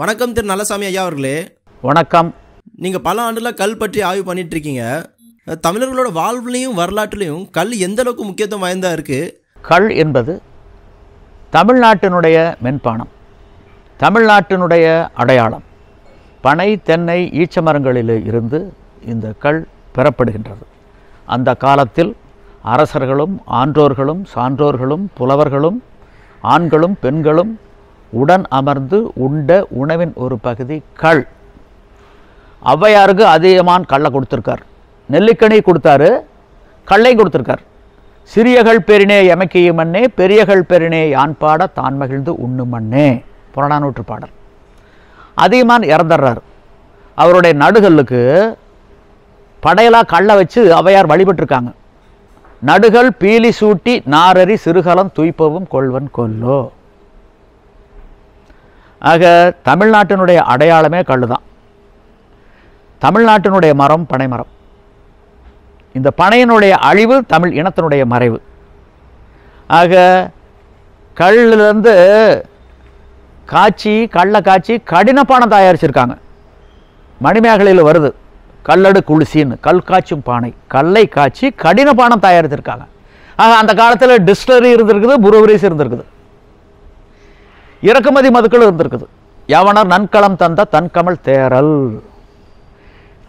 வணக்கம் திரு நல்லசாமி ஐயா அவர்களே. வணக்கம். நீங்கள் பல ஆண்டுல கல் பற்றி ஆய்வு பண்ணிட்டு இருக்கீங்க. தமிழர்களோட வாழ்வுலையும் வரலாற்றுலையும் கல் எந்த அளவுக்கு முக்கியத்துவம் வாய்ந்தா இருக்கு? கள் என்பது தமிழ்நாட்டினுடைய மென்பானம் தமிழ்நாட்டினுடைய அடையாளம். பனை தென்னை ஈச்ச மரங்களில் இருந்து இந்த கள் பெறப்படுகின்றது. அந்த காலத்தில் அரசர்களும் ஆன்றோர்களும் சான்றோர்களும் புலவர்களும் ஆண்களும் பெண்களும் உடன் அமர்ந்து உண்ட உணவின் ஒரு பகுதி கள் ஔவையாருக்கு அதிகமான் கல்லை கொடுத்துருக்கார். நெல்லிக்கனி கொடுத்தாரு கல்லையும் கொடுத்துருக்கார். சிறியகள் பெரினே எமக்கிய மண்ணே பெரியகள் பெரினே யான் பாட தான் மகிழ்ந்து உண்ணும் மண்ணே புறநானூற்று பாடல். அதிகமான் இறந்துடுறார் அவருடைய நடுகளுக்கு படையலாக கல்லை வச்சு ஔவையார் வழிபட்டிருக்காங்க. நடுகள் பீலி சூட்டி நாரறி சிறுகலம் துய்ப்பவும் கொள்வன் கொல்லோ. ஆக தமிழ்நாட்டினுடைய அடையாளமே கல் தான் தமிழ்நாட்டினுடைய மரம் பனைமரம். இந்த பனையினுடைய அழிவு தமிழ் இனத்தினுடைய மறைவு. ஆக கல்லிருந்து காய்ச்சி கல்லை காய்ச்சி கடினப்பானம் தயாரிச்சிருக்காங்க. மணிமேகலையில் வருது கல்லடு குளிசின்னு கல் காய்ச்சும் பானை கல்லை காய்ச்சி கடினப்பானம் தயாரிச்சிருக்காங்க ஆக அந்த காலத்தில் டிஸ்டலரி இருந்திருக்குது புரோவரிஸ் இருந்திருக்குது. இறக்குமதி மதுக்கள் இருந்திருக்குது. யவனர் நன்களம் தந்த தன்கமல் தேரல்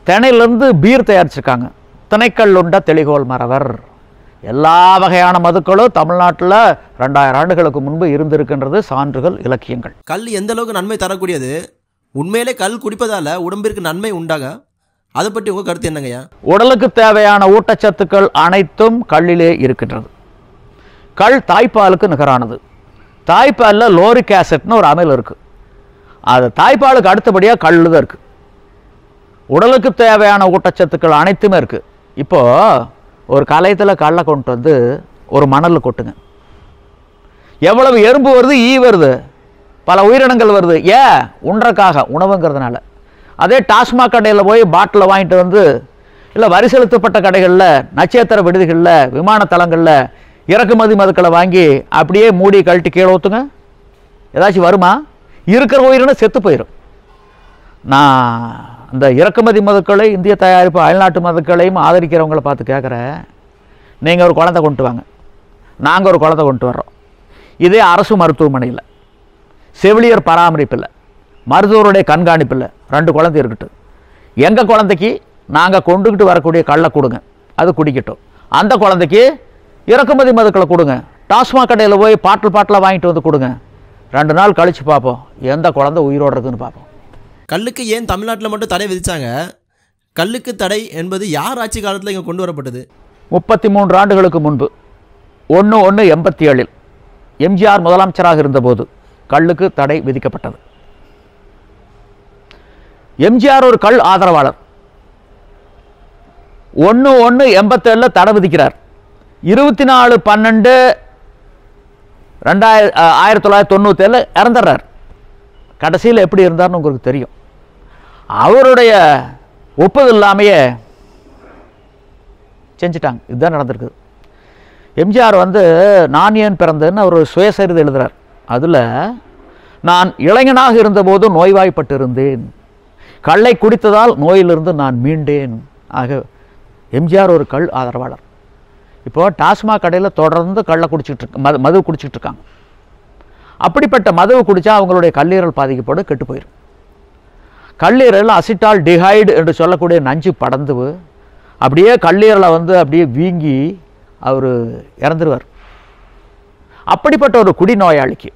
தினையிலிருந்து பீர் தயாரிச்சிருக்காங்க. திணைக்கல் உண்ட தெளிகோல் மறவர். எல்லா வகையான மதுக்களும் தமிழ்நாட்டில் ரெண்டாயிரம் ஆண்டுகளுக்கு முன்பு இருந்திருக்கின்றது சான்றுகள் இலக்கியங்கள். கல் எந்த அளவுக்கு நன்மை தரக்கூடியது? உண்மையிலே கல் குடிப்பதால உடம்பிற்கு நன்மை உண்டாக? அதை பற்றி உங்க கருத்து என்னங்கய்யா? உடலுக்கு தேவையான ஊட்டச்சத்துக்கள் அனைத்தும் கல்லிலே இருக்கின்றது. கல் தாய்ப்பாலுக்கு நிகரானது. தாய்ப்பாலில் லோரிக் ஆசிட்னு ஒரு அமில் இருக்குது அது தாய்ப்பாலுக்கு அடுத்தபடியாக கல் தான் இருக்குது உடலுக்கு தேவையான ஊட்டச்சத்துக்கள் அனைத்துமே இருக்குது இப்போது ஒரு கலையத்தில் கல்லை கொண்டு வந்து ஒரு மணலில் கொட்டுங்க. எவ்வளவு எறும்பு வருது ஈ வருது பல உயிரினங்கள் வருது. ஏன்? உண்றக்காக உணவுங்கிறதுனால. அதே டாஸ்மாக் கடையில் போய் பாட்டில் வாங்கிட்டு வந்து இல்லை வரி செலுத்தப்பட்ட கடைகளில் நட்சத்திர விடுதிகளில் விமான தளங்களில் இறக்குமதி மதுக்களை வாங்கி அப்படியே மூடி கழட்டி கீழே ஊற்றுங்க ஏதாச்சும் வருமா? இருக்கிற உயிரினம் செத்து போயிடும் நான் இந்த இறக்குமதி மதுக்களை இந்திய தயாரிப்பு அயல்நாட்டு மதுக்களையும் ஆதரிக்கிறவங்களை பார்த்து கேட்குறேன் நீங்கள் ஒரு குழந்தை கொண்டு வாங்க. நாங்கள் ஒரு குழந்தை கொண்டு வர்றோம். இதே அரசு மருத்துவமனையில். செவிலியர் பராமரிப்பில் மருத்துவருடைய கண்காணிப்பில் ரெண்டு குழந்தை இருக்கட்டும். எங்கள் குழந்தைக்கு நாங்கள் கொண்டுக்கிட்டு வரக்கூடிய கல்லை கொடுங்க. அது குடிக்கட்டும். அந்த குழந்தைக்கு இறக்குமதி மதுக்களை கொடுங்க. டாஸ்மாக் கடையில் போய் பாட்டில் பாட்டில் வாங்கிட்டு வந்து கொடுங்க. ரெண்டு நாள் கழித்து பார்ப்போம். எந்த குழந்தை உயிரோடு இருக்குன்னு பார்ப்போம். கல்லுக்கு ஏன் தமிழ்நாட்டில் மட்டும் தடை விதிச்சாங்க? கல்லுக்கு தடை என்பது யார் ஆட்சி காலத்தில் இங்கே கொண்டு வரப்பட்டது? முப்பத்தி மூன்று ஆண்டுகளுக்கு முன்பு ஒன்று ஒன்று எண்பத்தி ஏழில் எம்ஜிஆர் முதலமைச்சராக இருந்தபோது கல்லுக்கு தடை விதிக்கப்பட்டது. எம்ஜிஆர் ஒரு கல் ஆதரவாளர். ஒன்று ஒன்று எண்பத்தேழில் தடை விதிக்கிறார். இருபத்தி நாலு பன்னெண்டு ரெண்டாயிர ஆயிரத்தி தொள்ளாயிரத்தி தொண்ணூற்றேழில் இறந்துடுறார். கடைசியில் எப்படி இருந்தார்னு உங்களுக்கு தெரியும். அவருடைய ஒப்புதல் இல்லாமையே செஞ்சுட்டாங்க. இதுதான் நடந்திருக்குது. எம்ஜிஆர் வந்து நான் ஏன் பிறந்தேன்னு அவர் சுயசரிதை எழுதுகிறார் அதில் நான் இளைஞனாக இருந்தபோது நோய்வாய்ப்பட்டு இருந்தேன் கள்ளை குடித்ததால் நோயிலிருந்து நான் மீண்டேன். ஆக எம்ஜிஆர் ஒரு கல் ஆதரவாளர். இப்போது டாஸ்மாக் கடையில் தொடர்ந்து கள்ள குடிச்சிட்டு இருக்கு மது மது குடிச்சிட்டு இருக்காங்க. அப்படிப்பட்ட மதுவை குடித்தா அவங்களுடைய கல்லீரல் பாதிக்கப்படும் கெட்டு போயிடும் கல்லீரல் அசிட்டால் டிஹைடு என்று சொல்லக்கூடிய நஞ்சு படந்து அப்படியே கல்லீரலை வந்து அப்படியே வீங்கி அவர் இறந்துருவார். அப்படிப்பட்ட ஒரு குடிநோயாளிக்கு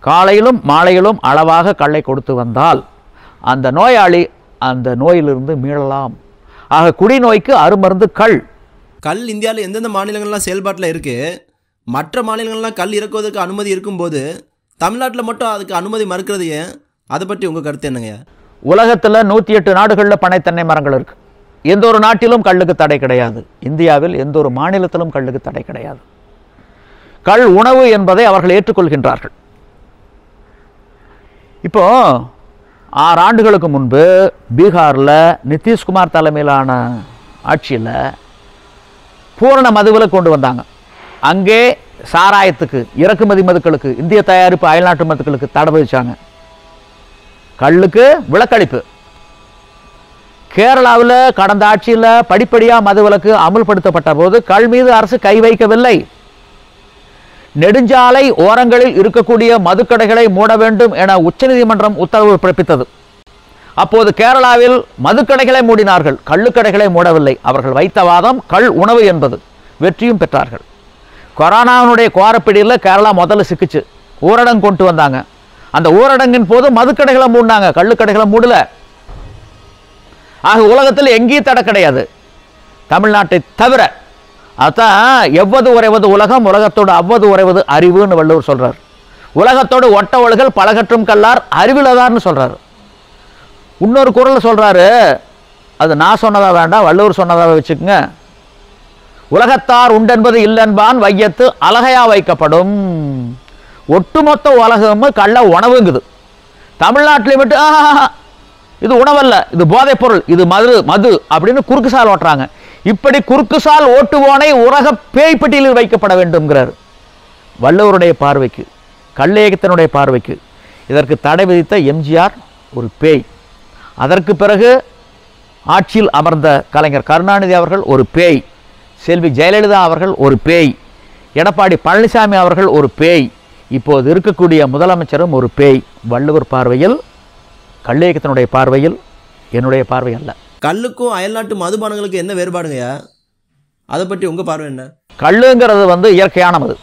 காலையிலும் மாலையிலும் அளவாக கல்லை கொடுத்து வந்தால் அந்த நோயாளி அந்த நோயிலிருந்து மீளலாம். ஆக குடிநோய்க்கு அருமருந்து கள் கல் இந்தியாவில் எந்தெந்த மாநிலங்கள்லாம் செயல்பாட்டில் இருக்குது மற்ற மாநிலங்கள்லாம் கல் இறக்குவதற்கு அனுமதி இருக்கும்போது தமிழ்நாட்டில் மட்டும் அதுக்கு அனுமதி மறுக்கிறது ஏன்? அதை பற்றி உங்கள் கருத்து என்னங்க? உலகத்தில் நூற்றி எட்டு நாடுகளில் பனை தென்னை மரங்கள் இருக்குது எந்த ஒரு நாட்டிலும் கல்லுக்கு தடை கிடையாது. இந்தியாவில் எந்த ஒரு மாநிலத்திலும் கல்லுக்கு தடை கிடையாது. கள் உணவு என்பதை அவர்கள் ஏற்றுக்கொள்கின்றார்கள். இப்போ ஆறு ஆண்டுகளுக்கு முன்பு பீகாரில் நிதிஷ்குமார் தலைமையிலான ஆட்சியில் பூரண மதுவில் கொண்டு வந்தாங்க. அங்கே சாராயத்துக்கு இறக்குமதி மதுக்களுக்கு இந்திய தயாரிப்பு அயல்நாட்டு மதுக்களுக்கு தடை விதிச்சாங்க. கல்லுக்கு விலக்களிப்பு கேரளாவில் கடந்த ஆட்சியில் படிப்படியாக மதுவிலக்கு அமுல்படுத்தப்பட்ட போது கல் மீது அரசு கை வைக்கவில்லை. நெடுஞ்சாலை ஓரங்களில் இருக்கக்கூடிய மதுக்கடைகளை மூட வேண்டும் என உச்சநீதிமன்றம் உத்தரவு பிறப்பித்தது. அப்போது கேரளாவில் மதுக்கடைகளை மூடினார்கள் கள்ளுக்கடைகளை மூடவில்லை. அவர்கள் வைத்த வாதம் கள் உணவு என்பது. வெற்றியும் பெற்றார்கள். கொரோனாவினுடைய கோரப்பிடியில் கேரளா முதல்ல சிக்கிச்சு. ஊரடங்கு கொண்டு வந்தாங்க. அந்த ஊரடங்கின் போது மதுக்கடைகளை மூடினாங்க கள்ளுக்கடைகளை மூடல. ஆக உலகத்தில் எங்கேயும் தடை கிடையாது. தமிழ்நாட்டை தவிர அதான் எவ்வது உறைவது உலகம் உலகத்தோடு அவ்வது உறைவது அறிவுன்னு வள்ளுவர் சொல்றார். உலகத்தோடு ஒட்ட ஒழுகல் பலகற்றும் கல்லார் அறிவிலதார்னு சொல்றாரு. இன்னொரு குரலை சொல்கிறாரு அது நான் சொன்னதாக வேண்டாம் வள்ளுவர் சொன்னதாக வச்சுக்கோங்க. உலகத்தார் உண்டென்பது இல்லென்பான் வையத்து அழகையாக வைக்கப்படும். ஒட்டுமொத்த உலகமும் கள்ள உணவுங்குது. தமிழ்நாட்டில் மட்டும் இது உணவல்ல இது போதைப் பொருள் இது மது மது அப்படின்னு குறுக்கு சால் ஓட்டுறாங்க. இப்படி குறுக்கு சால் ஓட்டுவோனை உலக பேய்பட்டியலில் வைக்கப்பட வேண்டும்ங்கிறார். வள்ளுவருடைய பார்வைக்கு கல்லேகத்தினுடைய பார்வைக்கு இதற்கு தடை விதித்த எம்ஜிஆர் ஒரு பேய். அதற்கு பிறகு ஆட்சியில் அமர்ந்த கலைஞர் கருணாநிதி அவர்கள் ஒரு பேய் செல்வி ஜெயலலிதா அவர்கள் ஒரு பேய் எடப்பாடி பழனிசாமி அவர்கள் ஒரு பேய் இப்போது இருக்கக்கூடிய முதலமைச்சரும் ஒரு பேய். வள்ளுவர் பார்வையில் கல்லேகத்தினுடைய பார்வையில் என்னுடைய பார்வை அல்ல. கல்லுக்கும் அயல்நாட்டு மதுபானங்களுக்கும் என்ன வேறுபாடுங்கய்யா? அதை பற்றி உங்கள் பார்வை என்ன? கள்ளுங்கிறது வந்து இயற்கையான மது.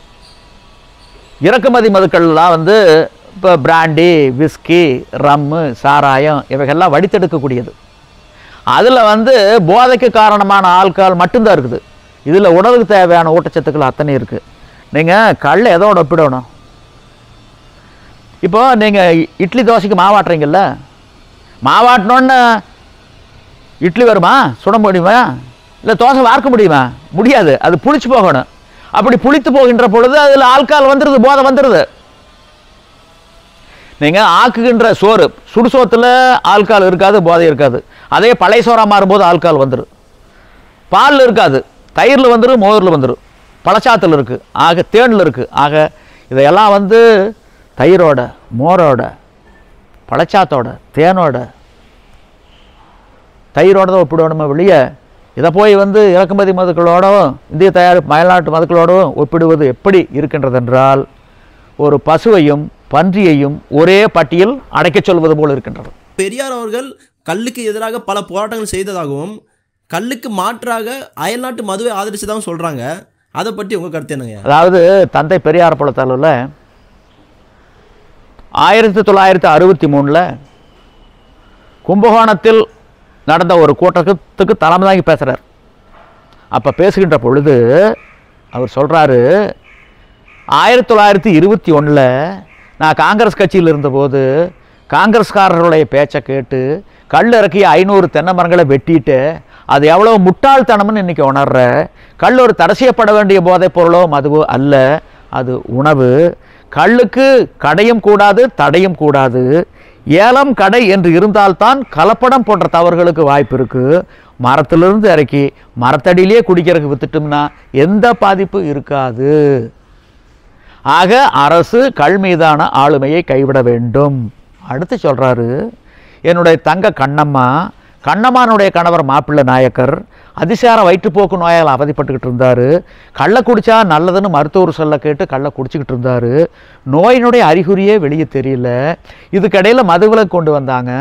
இறக்குமதி மதுக்கள்லாம் வந்து இப்போ பிராண்டி விஸ்கி ரம்மு சாராயம் இவைகள்லாம் வடித்தெடுக்கக்கூடியது. அதில் வந்து போதைக்கு காரணமான ஆல்கஹால் மட்டும்தான் இருக்குது. இதில் உடலுக்கு தேவையான ஊட்டச்சத்துக்கள் அத்தனை இருக்குது நீங்கள் கல்லை எதோட ஒப்பிடணும்? இப்போ நீங்கள் இட்லி தோசைக்கு மாவாட்டுறீங்கல்ல மாவாட்டினோன்னு இட்லி வருமா? சுட முடியுமா? இல்லை தோசை வார்க்க முடியுமா? முடியாது. அது புளிச்சு போகணும். அப்படி புளித்து போகின்ற பொழுது அதில் ஆல்கால் வந்துடுது போதை வந்துடுது நீங்கள் ஆக்குகின்ற சோறு சுடுசோத்தில் ஆல்கால் இருக்காது போதை இருக்காது. அதே பழைய சோறாக மாறும்போது ஆல்கால் வந்துடும் பாலில் இருக்காது தயிரில் வந்துடும் மோரில் வந்துடும் பழச்சாத்தில் இருக்குது ஆக தேனில் இருக்குது ஆக இதையெல்லாம் வந்து தயிரோட மோரோட பழச்சாத்தோட தேனோட தயிரோட தான் ஒப்பிடணுமே வெளியே இதை போய் வந்து இறக்குமதி மதுக்களோடவும் இந்திய தயாரிப்பு மயில்நாட்டு மதுக்களோடவும் ஒப்பிடுவது எப்படி இருக்கின்றதென்றால் ஒரு பசுவையும் பன்றியையும் ஒரே பட்டியல் அடைக்கச் சொல்வது போல் இருக்கின்றது. பெரியார் அவர்கள் கல்லுக்கு எதிராக பல போராட்டங்கள் செய்ததாகவும் கல்லுக்கு மாற்றாக அயல்நாட்டு மதுவை ஆதரிச்சதாகவும் சொல்கிறாங்க அதை பற்றி உங்கள் கருத்து என்னங்க? அதாவது தந்தை பெரியார் பழத்தளவில் ஆயிரத்தி தொள்ளாயிரத்தி அறுபத்தி மூணில் கும்பகோணத்தில் நடந்த ஒரு கூட்டத்துக்கு தலைமை தாங்கி பேசுகிறார் அப்போ பேசுகின்ற பொழுது அவர் சொல்கிறாரு ஆயிரத்தி தொள்ளாயிரத்தி இருபத்தி ஒன்றில் நான் காங்கிரஸ் கட்சியில் இருந்தபோது காங்கிரஸ்காரர்களுடைய பேச்சை கேட்டு கல் இறக்கி ஐநூறு தென்னை மரங்களை வெட்டிட்டு அது எவ்வளோ முட்டாள்தனம்னு இன்றைக்கி உணர்ற. கல் ஒரு தரசியப்பட வேண்டிய போதைப் பொருளோ மதுவோ அல்ல. அது உணவு. கல்லுக்கு கடையும் கூடாது தடையும் கூடாது. ஏலம் கடை என்று இருந்தால்தான் கலப்படம் போன்ற தவறுகளுக்கு வாய்ப்பு இருக்குது மரத்திலிருந்து இறக்கி மரத்தடியிலே குடிக்கிறதுக்கு வித்துட்டோம்னா எந்த பாதிப்பும் இருக்காது. ஆக அரசு கள் மீதான ஆளுமையை கைவிட வேண்டும். அடுத்து சொல்கிறாரு என்னுடைய தங்க கண்ணம்மா கண்ணம்மானுடைய கணவர் மாப்பிள்ளை நாயக்கர் அதிசார வயிற்றுப்போக்கு நோயால் அவதிப்பட்டுக்கிட்டு இருந்தார். கள்ள குடித்தா நல்லதுன்னு மருத்துவர் சொல்ல கேட்டு கள்ள குடிச்சிக்கிட்டு இருந்தார். நோயினுடைய அறிகுறியே வெளியே தெரியல. இதுக்கிடையில் மதுவிலக்கு கொண்டு வந்தாங்க.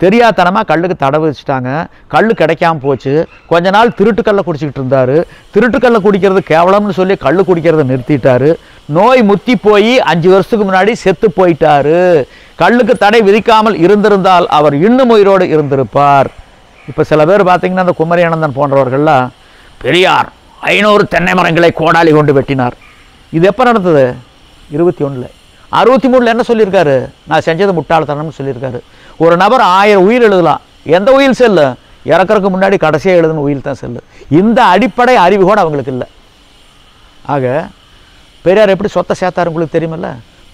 தெரியாதனமாக கல்லுக்கு தடவை வச்சுட்டாங்க. கல் கிடைக்காம போச்சு. கொஞ்ச நாள் திருட்டுக்கல்லை குடிச்சிக்கிட்டு இருந்தார். திருட்டுக்கல்லை குடிக்கிறது கேவலம்னு சொல்லி கல் குடிக்கிறத நிறுத்திட்டாரு. நோய் முத்தி போய் அஞ்சு வருஷத்துக்கு முன்னாடி செத்து போயிட்டாரு. கல்லுக்கு தடை விதிக்காமல் இருந்திருந்தால் அவர் இன்னும் உயிரோடு இருந்திருப்பார். இப்போ சில பேர் பார்த்தீங்கன்னா அந்த குமரியானந்தன் போன்றவர்கள்லாம் பெரியார் ஐநூறு தென்னை மரங்களை கோடாலி கொண்டு வெட்டினார். இது எப்போ நடந்தது? இருபத்தி ஒன்றில் அறுபத்தி மூணில் என்ன சொல்லியிருக்காரு? நான் செஞ்சது முட்டாள்தனம்னு சொல்லியிருக்காரு. ஒரு நபர் ஆயிரம் உயிர் எழுதலாம். எந்த உயிர் செல்லு? இறக்கறதுக்கு முன்னாடி கடைசியாக எழுதுன உயிர் தான் செல்லு. இந்த அடிப்படை அறிவு கூட அவங்களுக்கு இல்லை. ஆக பெரியார் எப்படி சொத்தை சேர்த்தாரு உங்களுக்கு தெரியுமில்ல?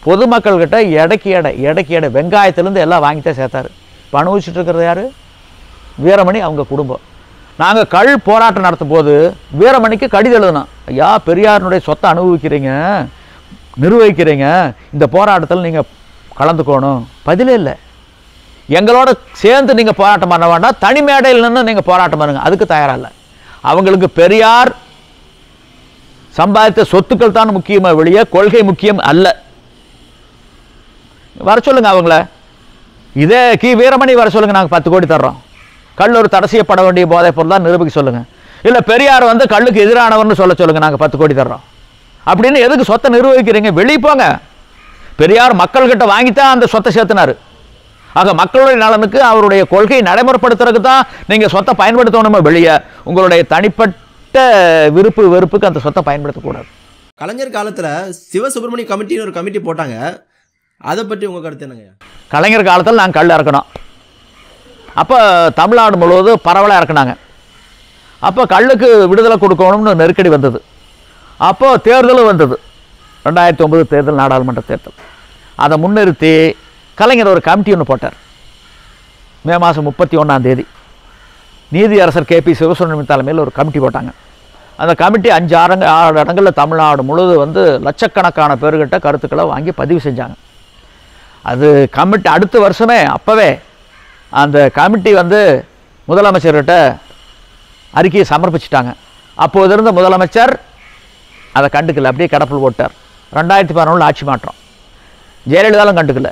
பொதுமக்கள்கிட்ட எடைக்கு எடை எடைக்கு எடை வெங்காயத்துலேருந்து எல்லாம் வாங்கித்தான் சேர்த்தாரு. இப்போ அனுபவிச்சுட்டு இருக்கிறது யார்? வீரமணி அவங்க குடும்பம். நாங்கள் கள் போராட்டம் நடத்தும் போது வீரமணிக்கு கடிதம் எழுதணும் ஐயா பெரியாரினுடைய சொத்தை அனுபவிக்கிறீங்க நிர்வகிக்கிறீங்க இந்த போராட்டத்தில் நீங்கள் கலந்துக்கணும். பதிலே இல்லை. எங்களோட சேர்ந்து நீங்கள் போராட்டம் பண்ண வேண்டாம். தனி மேடையில் நின்று நீங்கள் போராட்டம் பண்ணுங்க. அதுக்கு தயாராக இல்லை. அவங்களுக்கு பெரியார் சம்பாதித்த சொத்துக்கள் தான் முக்கியமாக வெளியே கொள்கை முக்கியம் அல்ல. வர சொல்லுங்க அவங்கள. இதே கி. வீரமணி வர சொல்லுங்க நாங்கள் பத்து கோடி தர்றோம். கல் ஒரு தடசியப்பட வேண்டிய போதைப் பொருள் தான் நிரூபிக்க சொல்லுங்க. இல்லை பெரியார் வந்து கல்லுக்கு எதிரானவர்னு சொல்ல சொல்லுங்க நாங்கள் பத்து கோடி தர்றோம். அப்படின்னு எதுக்கு சொத்தை நிர்வகிக்கிறீங்க வெளியே போங்க பெரியார் மக்கள்கிட்ட வாங்கித்தான் அந்த சொத்தை சேர்த்தினார். ஆக மக்களுடைய நலனுக்கு அவருடைய கொள்கையை நடைமுறைப்படுத்துறதுக்கு தான் நீங்கள் சொத்தை பயன்படுத்தணுமோ வெளியே? உங்களுடைய தனிப்பட்ட விருப்பு வெறுப்புக்கு அந்த சொத்தை பயன்படுத்தக்கூடாது. கலைஞர் காலத்தில் சிவசுப்பிரமணிய கமிட்டின்னு ஒரு கமிட்டி போட்டாங்க. அதை பற்றி உங்கள் கருத்து என்னங்க? கலைஞர் காலத்தில் நாங்கள் கல் இறக்கணும் அப்போ தமிழ்நாடு முழுவதும் பரவலாக இறக்குனாங்க. அப்போ கல்லுக்கு விடுதலை கொடுக்கணும்னு நெருக்கடி வந்தது. அப்போ தேர்தலும் வந்தது. ரெண்டாயிரத்தி ஒன்பது தேர்தல் நாடாளுமன்ற தேர்தல். அதை முன்னிறுத்தி கலைஞர் ஒரு கமிட்டி ஒன்று போட்டார். மே மாதம் முப்பத்தி ஒன்றாம் தேதி. நீதியரசர் கே பி சிவசுப்ரமணியம் தலைமையில் ஒரு கமிட்டி போட்டாங்க. அந்த கமிட்டி அஞ்சு அரங்க ஆறு இடங்களில் தமிழ்நாடு முழுவதும் வந்து லட்சக்கணக்கான பேர்கிட்ட கருத்துக்களை வாங்கி பதிவு செஞ்சாங்க. அது கமிட்டி அடுத்த வருஷமே அப்போவே அந்த கமிட்டி வந்து முதலமைச்சர்கிட்ட அறிக்கையை சமர்ப்பிச்சிட்டாங்க. அப்போது இருந்த முதலமைச்சர் அதை கண்டுக்கல அப்படியே கடப்பில் போட்டார். ரெண்டாயிரத்தி பதினொன்றில் ஆட்சி மாற்றம். ஜெயலலிதாலும் கண்டுக்கல.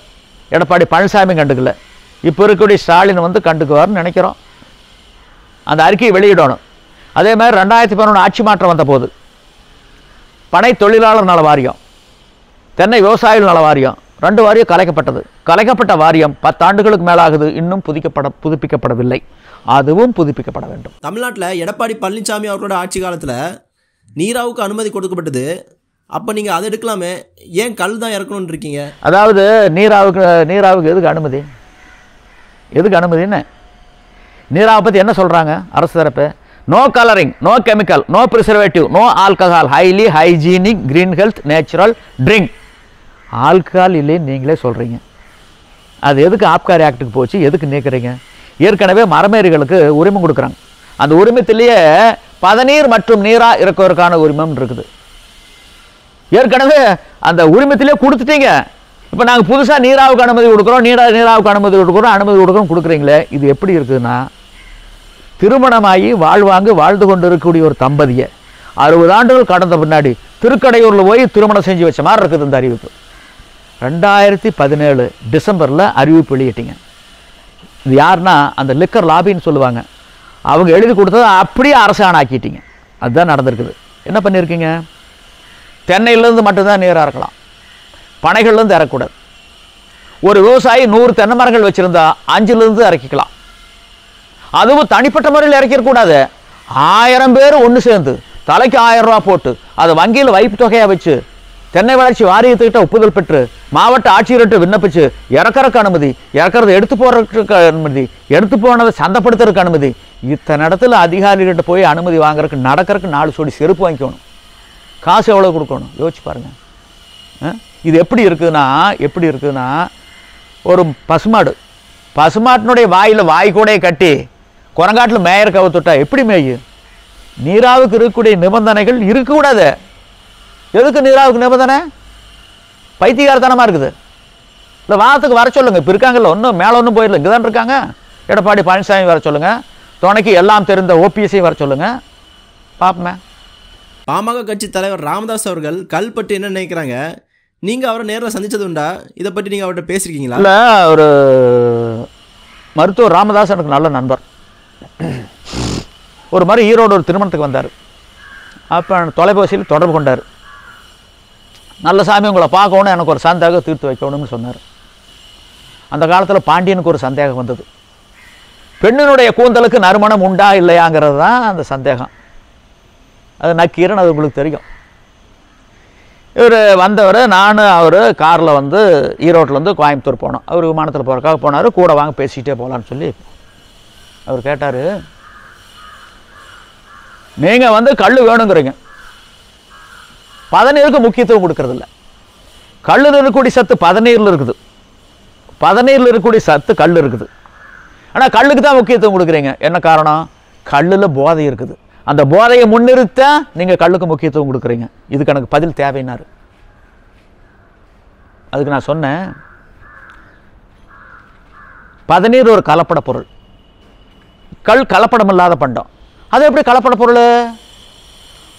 எடப்பாடி பழனிசாமி கண்டுக்கல. இப்போ இருக்கக்கூடிய ஸ்டாலின் வந்து கண்டுக்குவார்னு நினைக்கிறோம். அந்த அறிக்கையை வெளியிடணும். அதே மாதிரி ரெண்டாயிரத்தி பதினொன்று ஆட்சி மாற்றம் வந்த போது பனை தொழிலாளர் நல வாரியம் தென்னை விவசாயிகள் நல வாரியம் ரெண்டு வாரியம் கலைக்கப்பட்டது. கலைக்கப்பட்ட வாரியம் பத்தாண்டுகளுக்கு மேலாகுது. இன்னும் புதுக்கப்பட புதுப்பிக்கப்படவில்லை. அதுவும் புதுப்பிக்கப்பட வேண்டும். தமிழ்நாட்டில் எடப்பாடி பழனிசாமி அவர்களோட ஆட்சி காலத்தில் நீராவுக்கு அனுமதி கொடுக்கப்பட்டது. அப்போ நீங்கள் அதை எடுக்கலாமே? ஏன் கல் தான் இறக்கணும்னு இருக்கீங்க? அதாவது நீராவுக்கு நீராவுக்கு எதுக்கு அனுமதி? எதுக்கு அனுமதின்னு நீராவை பற்றி என்ன சொல்கிறாங்க அரசு தரப்பு. No colouring no chemical no preservative no alcohol highly hygienic green health natural drink alcohol இல்லைன்னு நீங்களே சொல்கிறீங்க அது எதுக்கு ஆப்கார் ஆக்டுக்கு போச்சு? எதுக்கு நீக்கிறீங்க? ஏற்கனவே மரமேறிகளுக்கு உரிமம் கொடுக்குறாங்க. அந்த உரிமத்திலேயே பதநீர் மற்றும் நீராக இறக்குவதற்கான உரிமம் இருக்குது. ஏற்கனவே அந்த உரிமத்திலே கொடுத்துட்டீங்க. இப்போ நாங்கள் புதுசாக நீராவுக்கு அனுமதி கொடுக்குறோம் நீரா நீராவுக்கு அனுமதி கொடுக்குறோம் அனுமதி கொடுக்குறோம் கொடுக்குறீங்களே இது எப்படி இருக்குதுன்னா திருமணமாகி வாழ்வாங்கு வாழ்ந்து கொண்டு இருக்கக்கூடிய ஒரு தம்பதியை அறுபது ஆண்டுகள் கடந்த பின்னாடி திருக்கடையூரில் போய் திருமணம் செஞ்சு வச்ச மாதிரி இருக்குது இந்த அறிவிப்பு. ரெண்டாயிரத்தி பதினேழு டிசம்பரில் அறிவிப்பு வெளியிட்டீங்க. இது யாருன்னா அந்த லிக்கர் லாபின்னு சொல்லுவாங்க. அவங்க எழுதி கொடுத்ததை அப்படியே அரசாணை ஆக்கிட்டீங்க. அதுதான் நடந்திருக்குது. என்ன பண்ணியிருக்கீங்க தென்னையிலேருந்து மட்டும்தான் நேராக இருக்கலாம். பனைகள்லேருந்து இறக்கக்கூடாது. ஒரு விவசாயி நூறு தென்னை மரங்கள் வச்சுருந்தா அஞ்சுலேருந்து இறக்கிக்கலாம். அதுவும் தனிப்பட்ட முறையில் இறக்கிடக்கூடாது ஆயிரம் பேர் ஒன்று சேர்ந்து தலைக்கு ஆயிரம் ரூபா போட்டு அதை வங்கியில் வைப்பு தொகையாக வச்சு தென்னை வளர்ச்சி வாரியத்துக்கிட்ட ஒப்புதல் பெற்று மாவட்ட ஆட்சியர்கிட்ட விண்ணப்பிச்சு இறக்கறக்கு அனுமதி இறக்கறதை எடுத்து போகிறதுக்கு அனுமதி எடுத்து போனதை சந்தப்படுத்துறதுக்கு அனுமதி இத்தனை இடத்துல அதிகாரிகிட்ட போய் அனுமதி வாங்குறதுக்கு நடக்கிறதுக்கு நாலு சோடி செருப்பு வாங்கிக்கணும். காசு எவ்வளோ கொடுக்கணும்? யோசிச்சு பாருங்கள் இது எப்படி இருக்குதுன்னா எப்படி இருக்குதுன்னா ஒரு பசுமாடு பசுமாட்டினுடைய வாயில் வாய் கூட கட்டி குரங்காட்டில் மேயர் கவுத்துட்டா எப்படி மேயும் நீராவுக்கு இருக்கக்கூடிய நிபந்தனைகள் இருக்கக்கூடாது. எதுக்கு நீராவுக்கு நிபந்தனை? பைத்தியகாரத்தனமாக இருக்குது. இல்லை வாரத்துக்கு வர சொல்லுங்கள் இப்போ இருக்காங்கல்ல ஒன்றும் மேலே ஒன்றும் போயிடல. இங்கே தான் இருக்காங்க. எடப்பாடி பழனிசாமி வர சொல்லுங்கள் துணைக்கு எல்லாம் தெரிந்த ஓபிஎஸ்ஸையும் வர சொல்லுங்கள் பார்ப்போமே பாமக கட்சி தலைவர் ராமதாஸ் அவர்கள் கல் பற்றி என்ன நினைக்கிறாங்க? நீங்கள் அவரை நேரில் சந்திச்சது உண்டா? இதை பற்றி நீங்கள் அவர்கிட்ட பேசியிருக்கீங்களா இல்லை ஒரு மருத்துவர் ராமதாஸ் எனக்கு நல்ல நண்பர். ஒரு மாதிரி ஈரோடு ஒரு திருமணத்துக்கு வந்தார். அப்போ தொலைபேசியில் தொடர்பு கொண்டார். நல்ல சாமி உங்களை பார்க்கணும் எனக்கு ஒரு சந்தேகம் தீர்த்து வைக்கணும்னு சொன்னார். அந்த காலத்தில் பாண்டியனுக்கு ஒரு சந்தேகம் வந்தது. பெண்ணினுடைய கூந்தலுக்கு நறுமணம் உண்டா இல்லையாங்கிறது தான் அந்த சந்தேகம். அது நக்கீரன் அது உங்களுக்கு தெரியும். இவர் வந்தவர் நான் அவர் காரில் வந்து ஈரோட்டிலேருந்து கோயம்புத்தூர் போனோம். அவர் விமானத்தில் போகிறக்காக போனார் கூட வாங்க பேசிக்கிட்டே போகலான்னு சொல்லி அவர் கேட்டார் நீங்கள் வந்து கல் வேணுங்கிறீங்க. பதநீருக்கு முக்கியத்துவம் கொடுக்கறதில்ல. கல்லில் இருக்கக்கூடிய சத்து பதநீரில் இருக்குது. பதநீரில் இருக்கக்கூடிய சத்து கல் இருக்குது. ஆனால் கல்லுக்கு தான் முக்கியத்துவம் கொடுக்குறீங்க. என்ன காரணம்? கல்லில் போதை இருக்குது. அந்த போதையை முன்னிறுத்த நீங்கள் கல்லுக்கு முக்கியத்துவம் கொடுக்குறீங்க. இதுக்கு எனக்கு பதில் தேவைன்னாரு. அதுக்கு நான் சொன்னேன் பதநீர் ஒரு கலப்பட பொருள். கல் கலப்படம் இல்லாத பண்டம். அது எப்படி கலப்பட பொருள்?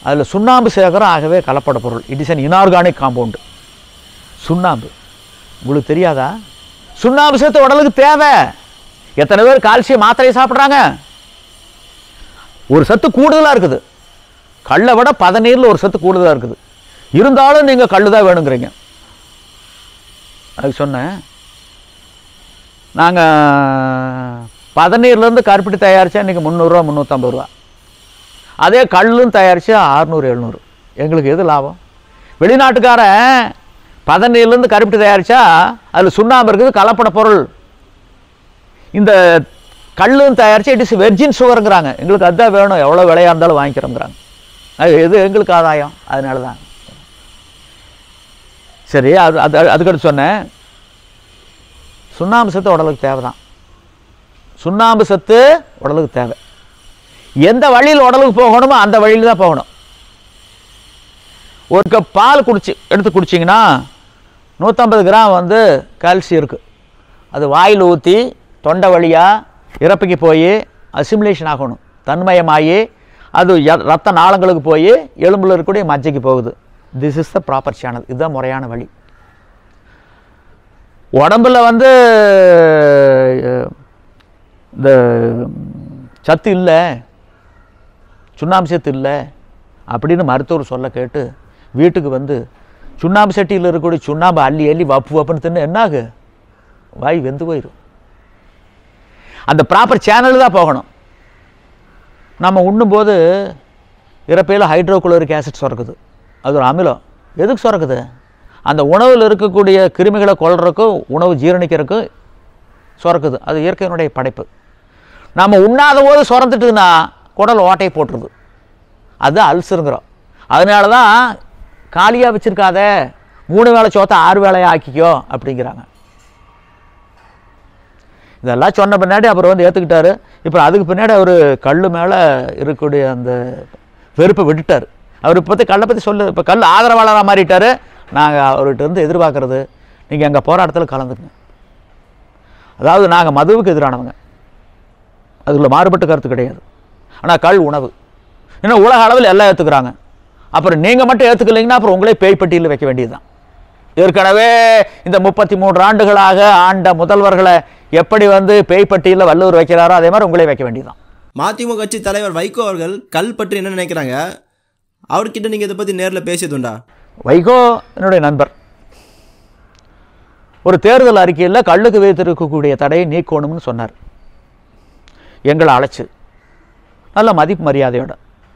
அதில் சுண்ணாம்பு சேகரம் ஆகவே கலப்பட பொருள். It is an inorganic compound சுண்ணாம்பு. உங்களுக்கு தெரியாதா? சுண்ணாம்பு சேர்த்து உடலுக்கு தேவை. எத்தனை பேர் கால்சியம் மாத்திரையை சாப்பிட்றாங்க? ஒரு சத்து கூடுதலாக இருக்குது. கல்லை விட பதநீரில் ஒரு சத்து கூடுதலாக இருக்குது. இருந்தாலும் நீங்கள் கல் தான் வேணுங்கிறீங்க. அதுக்கு சொன்னேன். நாங்கள் பதநீர்லேருந்து கருப்பட்டி தயாரித்தா இன்றைக்கி முந்நூறுரூவா முந்நூற்றம்பது ரூபா. அதே கல்லும் தயாரித்தா ஆறுநூறு எழுநூறு. எங்களுக்கு எது லாபம்? வெளிநாட்டுக்காரன் பதநீர்லேருந்து கருப்பட்டி தயாரித்தா அதில் சுண்ணாம்பு இருக்குது கலப்பட பொருள். இந்த கல்லும் தயாரித்தா இட் இஸ் வெர்ஜின் சுகருங்கிறாங்க எங்களுக்கு அதுதான் வேணும் எவ்வளோ விலையாக இருந்தாலும் வாங்கிக்கிறோங்கிறாங்க அது எது? எங்களுக்கு ஆதாயம். அதனால தான் சரி அது அது அதுக்கடுத்து சொன்னேன். சுண்ணாம்பு சத்து உடலுக்கு தேவை தான் சுண்ணாம்பு சத்து உடலுக்கு தேவை. எந்த வழியில் உடலுக்கு போகணுமோ அந்த வழியில் தான் போகணும். ஒரு கப் பால் குடிச்சு எடுத்து குடிச்சிங்கன்னா நூற்றம்பது கிராம் வந்து கால்சியம் இருக்குது அது வாயில் ஊற்றி தொண்டை வழியாக இறப்பிக்கு போய் அசிமுலேஷன் ஆகணும். தன்மயமாகி அது ரத்த நாளங்களுக்கு போய் எலும்பில் இருக்கக்கூடிய மஜ்ஜைக்கு போகுது. This is the proper channel இதுதான் முறையான வழி. உடம்புல வந்து இந்த சத்து இல்லை சுண்ணாம்பு சத்து இல்லை அப்படின்னு மருத்துவர் சொல்ல கேட்டு வீட்டுக்கு வந்து சுண்ணாம்பு சட்டியில் இருக்கக்கூடிய சுண்ணாம்பு அள்ளி அள்ளி வப்பு வப்புன்னு தின்னு என்னாகு? வாய் வெந்து போயிடும் அந்த ப்ராப்பர் சேனல் தான் போகணும். நம்ம உண்ணும்போது இறப்பையில் ஹைட்ரோகுளோரிக் ஆசிட் சுரக்குது. அது ஒரு அமிலம். எதுக்கு சுரக்குது? அந்த உணவில் இருக்கக்கூடிய கிருமிகளை கொள்றதுக்கும் உணவு ஜீரணிக்கிறதுக்கும் சுரக்குது. அது இயற்கையினுடைய படைப்பு. நம்ம உண்ணாத போது சுரந்துட்டுதுன்னா குடல் ஓட்டையை போட்டுருது. அது அல்சருங்கிறோம். அதனால தான் காலியாக வச்சுருக்காத மூணு வேளை சோத்தை ஆறு வேலையை ஆக்கிக்கோ அப்படிங்கிறாங்க. இதெல்லாம் சொன்ன பின்னாடி அப்புறம் வந்து ஏற்றுக்கிட்டாரு இப்போ அதுக்கு பின்னாடி அவர் கல் மேலே இருக்கக்கூடிய அந்த வெறுப்பை விட்டுட்டார். அவர் இப்போ கல்லை பற்றி சொல்லு இப்போ கல் ஆதரவாளராக மாறிட்டார். நாங்கள் அவர்கிட்ட இருந்து எதிர்பார்க்குறது நீங்கள் எங்கள் போராட்டத்தில் கலந்துக்குங்க. அதாவது நாங்கள் மதுவுக்கு எதிரானவங்க. அதுக்குள்ள மாறுபட்ட கருத்து கிடையாது. ஆனால் கள் உணவு. இன்னும் உலக அளவில் எல்லாம் ஏற்றுக்கிறாங்க அப்புறம் நீங்கள் மட்டும் ஏற்றுக்கலைங்கன்னா அப்புறம் உங்களே பேய் பட்டியலில் வைக்க வேண்டியது தான் ஏற்கனவே இந்த முப்பத்தி மூன்று ஆண்டுகளாக ஆண்ட முதல்வர்களை எப்படி வந்து பேய் பட்டியலில் வள்ளுவர் வைக்கிறாரோ அதே மாதிரி உங்களே வைக்க வேண்டியதுதான். மதிமுக கட்சி தலைவர் வைகோ அவர்கள் கல் பற்றி என்ன நினைக்கிறாங்க? அவர்கிட்ட நீங்கள் இதை பற்றி நேரில் பேசியதுண்டா வைகோ என்னுடைய நண்பர். ஒரு தேர்தல் அறிக்கையில் கல்லுக்கு வைத்திருக்கக்கூடிய தடையை நீக்கணும்னு சொன்னார். எங்களை அழைச்சி நல்ல மதிப்பு மரியாதையோட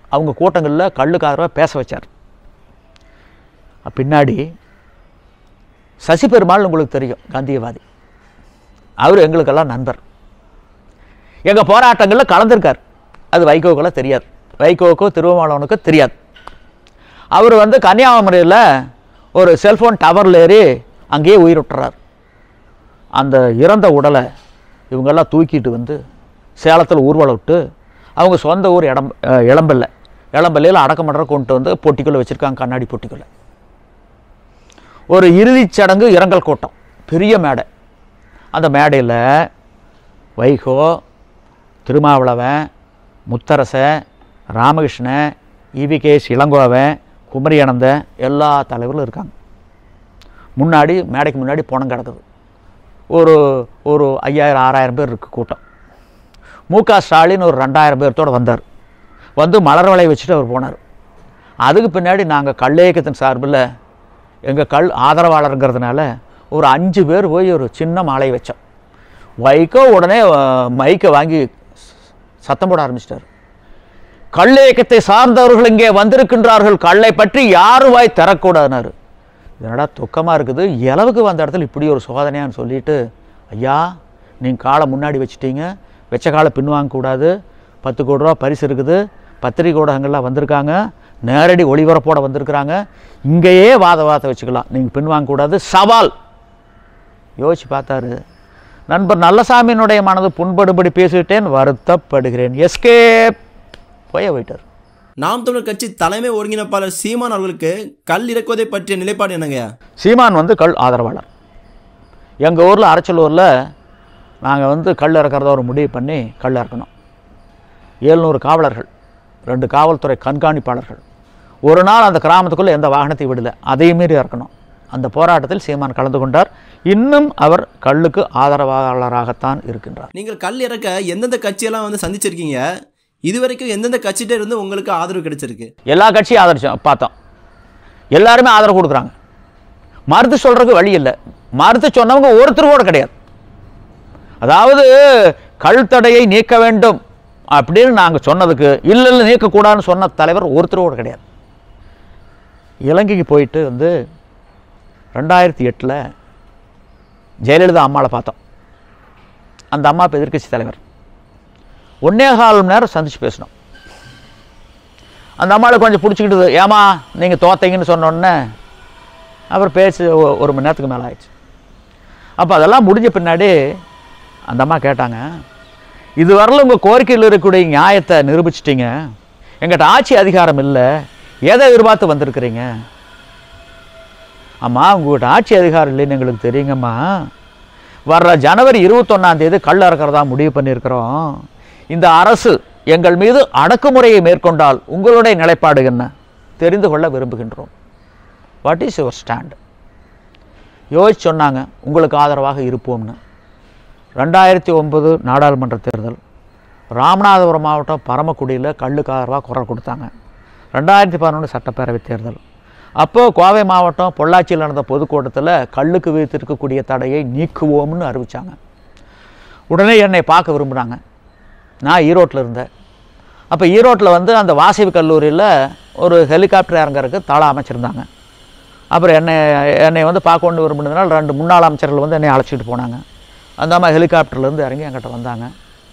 அவங்க கூட்டங்களில் கல்லுக்காரராக பேச வச்சார். பின்னாடி சசி பெருமாள் உங்களுக்கு தெரியும் காந்தியவாதி. அவர் எங்களுக்கெல்லாம் நண்பர். எங்கள் போராட்டங்களில் கலந்துருக்கார். அது வைகோக்கெல்லாம் தெரியாது. வைகோக்கோ திருவமாளவனுக்கோ தெரியாது. அவர் வந்து கன்னியாகுமரியில் ஒரு செல்ஃபோன் டவரில் ஏறி அங்கேயே உயிரிட்டுறார் அந்த இறந்த உடலை இவங்கெல்லாம் தூக்கிட்டு வந்து சேலத்தில் ஊர்வலம் விட்டு அவங்க சொந்த ஊர் இடம் இளம்பல்ல. இளம்பல்லையில் அடக்கம் பண்ணுற கொண்டு வந்து போட்டிக்குள்ளே வச்சுருக்காங்க கண்ணாடி போட்டிக்குள்ளே. ஒரு இறுதிச் சடங்கு இரங்கல் கூட்டம். பெரிய மேடை. அந்த மேடையில் வைகோ திருமாவளவன் முத்தரசன் ராமகிருஷ்ணன் இவிகேஷ் இளங்கோவன் குமரி அனந்தன் எல்லா தலைவர்களும் இருக்காங்க. முன்னாடி மேடைக்கு முன்னாடி பணம் கிடக்குது. ஒரு ஒரு ஐயாயிரம் ஆறாயிரம் பேர் இருக்குது கூட்டம். மு க. ஸ்டாலின் ஒரு ரெண்டாயிரம் பேர்த்தோடு வந்தார். வந்து மலர் வலை வச்சுட்டு அவர் போனார். அதுக்கு பின்னாடி நாங்கள் கல்லேக்கத்தின் சார்பில் எங்கள் கல் ஆதரவாளருங்கிறதுனால ஒரு அஞ்சு பேர் போய் ஒரு சின்ன மாலை வச்சோம். வைகோ உடனே மைக்கை வாங்கி சத்தம் போட ஆரம்பிச்சிட்டார். கல்லேக்கத்தை சார்ந்தவர்கள் இங்கே வந்திருக்கின்றார்கள். கல்லை பற்றி யாரும் வாய் தரக்கூடாதுனாரு என்னடா துக்கமாக இருக்குது? இளவுக்கு வந்த இடத்துல இப்படி ஒரு சோதனையான்னு சொல்லிட்டு ஐயா நீங்கள் காலை முன்னாடி வச்சுட்டீங்க. வெச்ச காலை பின்வாங்கக்கூடாது. பத்து கோடி ரூபா பரிசு இருக்குது. பத்திரிகை ஊடகங்கள்லாம் வந்திருக்காங்க. நேரடி ஒளிபரப்போட வந்திருக்கிறாங்க. இங்கேயே வாத வாத வச்சுக்கலாம். நீங்கள் பின்வாங்கக்கூடாது. சவால். யோசிச்சு பார்த்தாரு. நண்பர் நல்லசாமியினுடைய மனது புண்படும்படி பேசிவிட்டேன். வருத்தப்படுகிறேன். எஸ்கேப் போய போயிட்டார். நாம் தமிழர் கட்சி தலைமை ஒருங்கிணைப்பாளர் சீமான் அவர்களுக்கு கல் இறக்குவதை பற்றிய நிலைப்பாடு என்னங்கய்யா? சீமான் வந்து கல் ஆதரவாளர். எங்கள் ஊரில் அரச்சலூரில் நாங்கள் வந்து கல் இறக்கிறத ஒரு முடிவு பண்ணி கல் இறக்கணும். ஏழ்நூறு காவலர்கள் ரெண்டு காவல்துறை கண்காணிப்பாளர்கள். ஒரு நாள் அந்த கிராமத்துக்குள்ளே எந்த வாகனத்தையும் விடல. அதையும் மீறி இறக்கணும். அந்த போராட்டத்தில் சீமான் கலந்து கொண்டார். இன்னும் அவர் கல்லுக்கு ஆதரவாளராகத்தான் இருக்கின்றார். நீங்கள் கல் இறக்க எந்தெந்த கட்சியெல்லாம் வந்து சந்திச்சிருக்கீங்க? இது வரைக்கும் எந்தெந்த கட்சிகிட்ட இருந்து உங்களுக்கு ஆதரவு கிடைச்சிருக்கு? எல்லா கட்சியும் ஆதரிச்சோம் பார்த்தோம். எல்லாருமே ஆதரவு கொடுக்குறாங்க. மறுத்து சொல்றதுக்கு வழி இல்லை. மறுத்து சொன்னவங்க ஒருத்தர் கூட கிடையாது. அதாவது கல் தடையை நீக்க வேண்டும் அப்படின்னு நாங்கள் சொன்னதுக்கு இல்லை இல்லை நீக்கக்கூடாதுன்னு சொன்ன தலைவர் ஒருத்தர் கூட கிடையாது. இலங்கைக்கு போயிட்டு வந்து ரெண்டாயிரத்தி எட்டில் ஜெயலலிதா அம்மாவை பார்த்தோம். அந்த அம்மா இப்போ எதிர்க்கட்சி தலைவர். ஒன்னே கால் மணி நேரம் சந்திச்சு பேசினோம். அந்த அம்மாவை கொஞ்சம் பிடிச்சிக்கிட்டது ஏமா நீங்கள் தோத்தைங்கன்னு சொன்னோடனே அப்புறம் பேச்சு ஒரு மணி நேரத்துக்கு மேலே ஆயிடுச்சு. அப்போ அதெல்லாம் முடிஞ்ச பின்னாடி அந்த அம்மா கேட்டாங்க இது வரல உங்கள் கோரிக்கையில் இருக்கக்கூடிய நியாயத்தை நிரூபிச்சிட்டிங்க. எங்கிட்ட ஆட்சி அதிகாரம் இல்லை. எதை எதிர்பார்த்து வந்திருக்கிறீங்க? அம்மா உங்கள்கிட்ட ஆட்சி அதிகாரம் இல்லைன்னு எங்களுக்கு தெரியுங்கம்மா. வர்ற ஜனவரி இருபத்தொன்னாந்தேதி கல் இறக்கிறதா முடிவு பண்ணியிருக்கிறோம். இந்த அரசு எங்கள் மீது அடக்குமுறையை மேற்கொண்டால் உங்களுடைய நிலைப்பாடு என்ன? தெரிந்து கொள்ள விரும்புகின்றோம். வாட் இஸ் யுவர் ஸ்டாண்ட் யோசிச்சு சொன்னாங்க உங்களுக்கு ஆதரவாக இருப்போம்னு. ரெண்டாயிரத்தி ஒன்பது நாடாளுமன்ற தேர்தல். ராமநாதபுரம் மாவட்டம் பரமக்குடியில் கல்லுக்கு குரல் கொடுத்தாங்க. ரெண்டாயிரத்தி பதினொன்று சட்டப்பேரவை தேர்தல். அப்போது கோவை மாவட்டம் பொள்ளாச்சியில் நடந்த பொதுக்கூட்டத்தில் கல்லுக்கு விதித்திருக்கக்கூடிய தடையை நீக்குவோம்னு அறிவித்தாங்க உடனே என்னை பார்க்க விரும்புகிறாங்க நான் ஈரோட்டில் இருந்தேன். அப்போ ஈரோட்டில் வந்து அந்த வாசிவு கல்லூரியில் ஒரு ஹெலிகாப்டர் இறங்கறதுக்கு தளம் அமைச்சிருந்தாங்க. அப்புறம் என்னை என்னை வந்து பார்க்க கொண்டு விரும்பினதுனால ரெண்டு முன்னாள் அமைச்சர்கள் வந்து என்னை அழைச்சிட்டு போனாங்க. அந்த அம்மா ஹெலிகாப்டர்லேருந்து இறங்கி என்கிட்ட வந்தாங்க.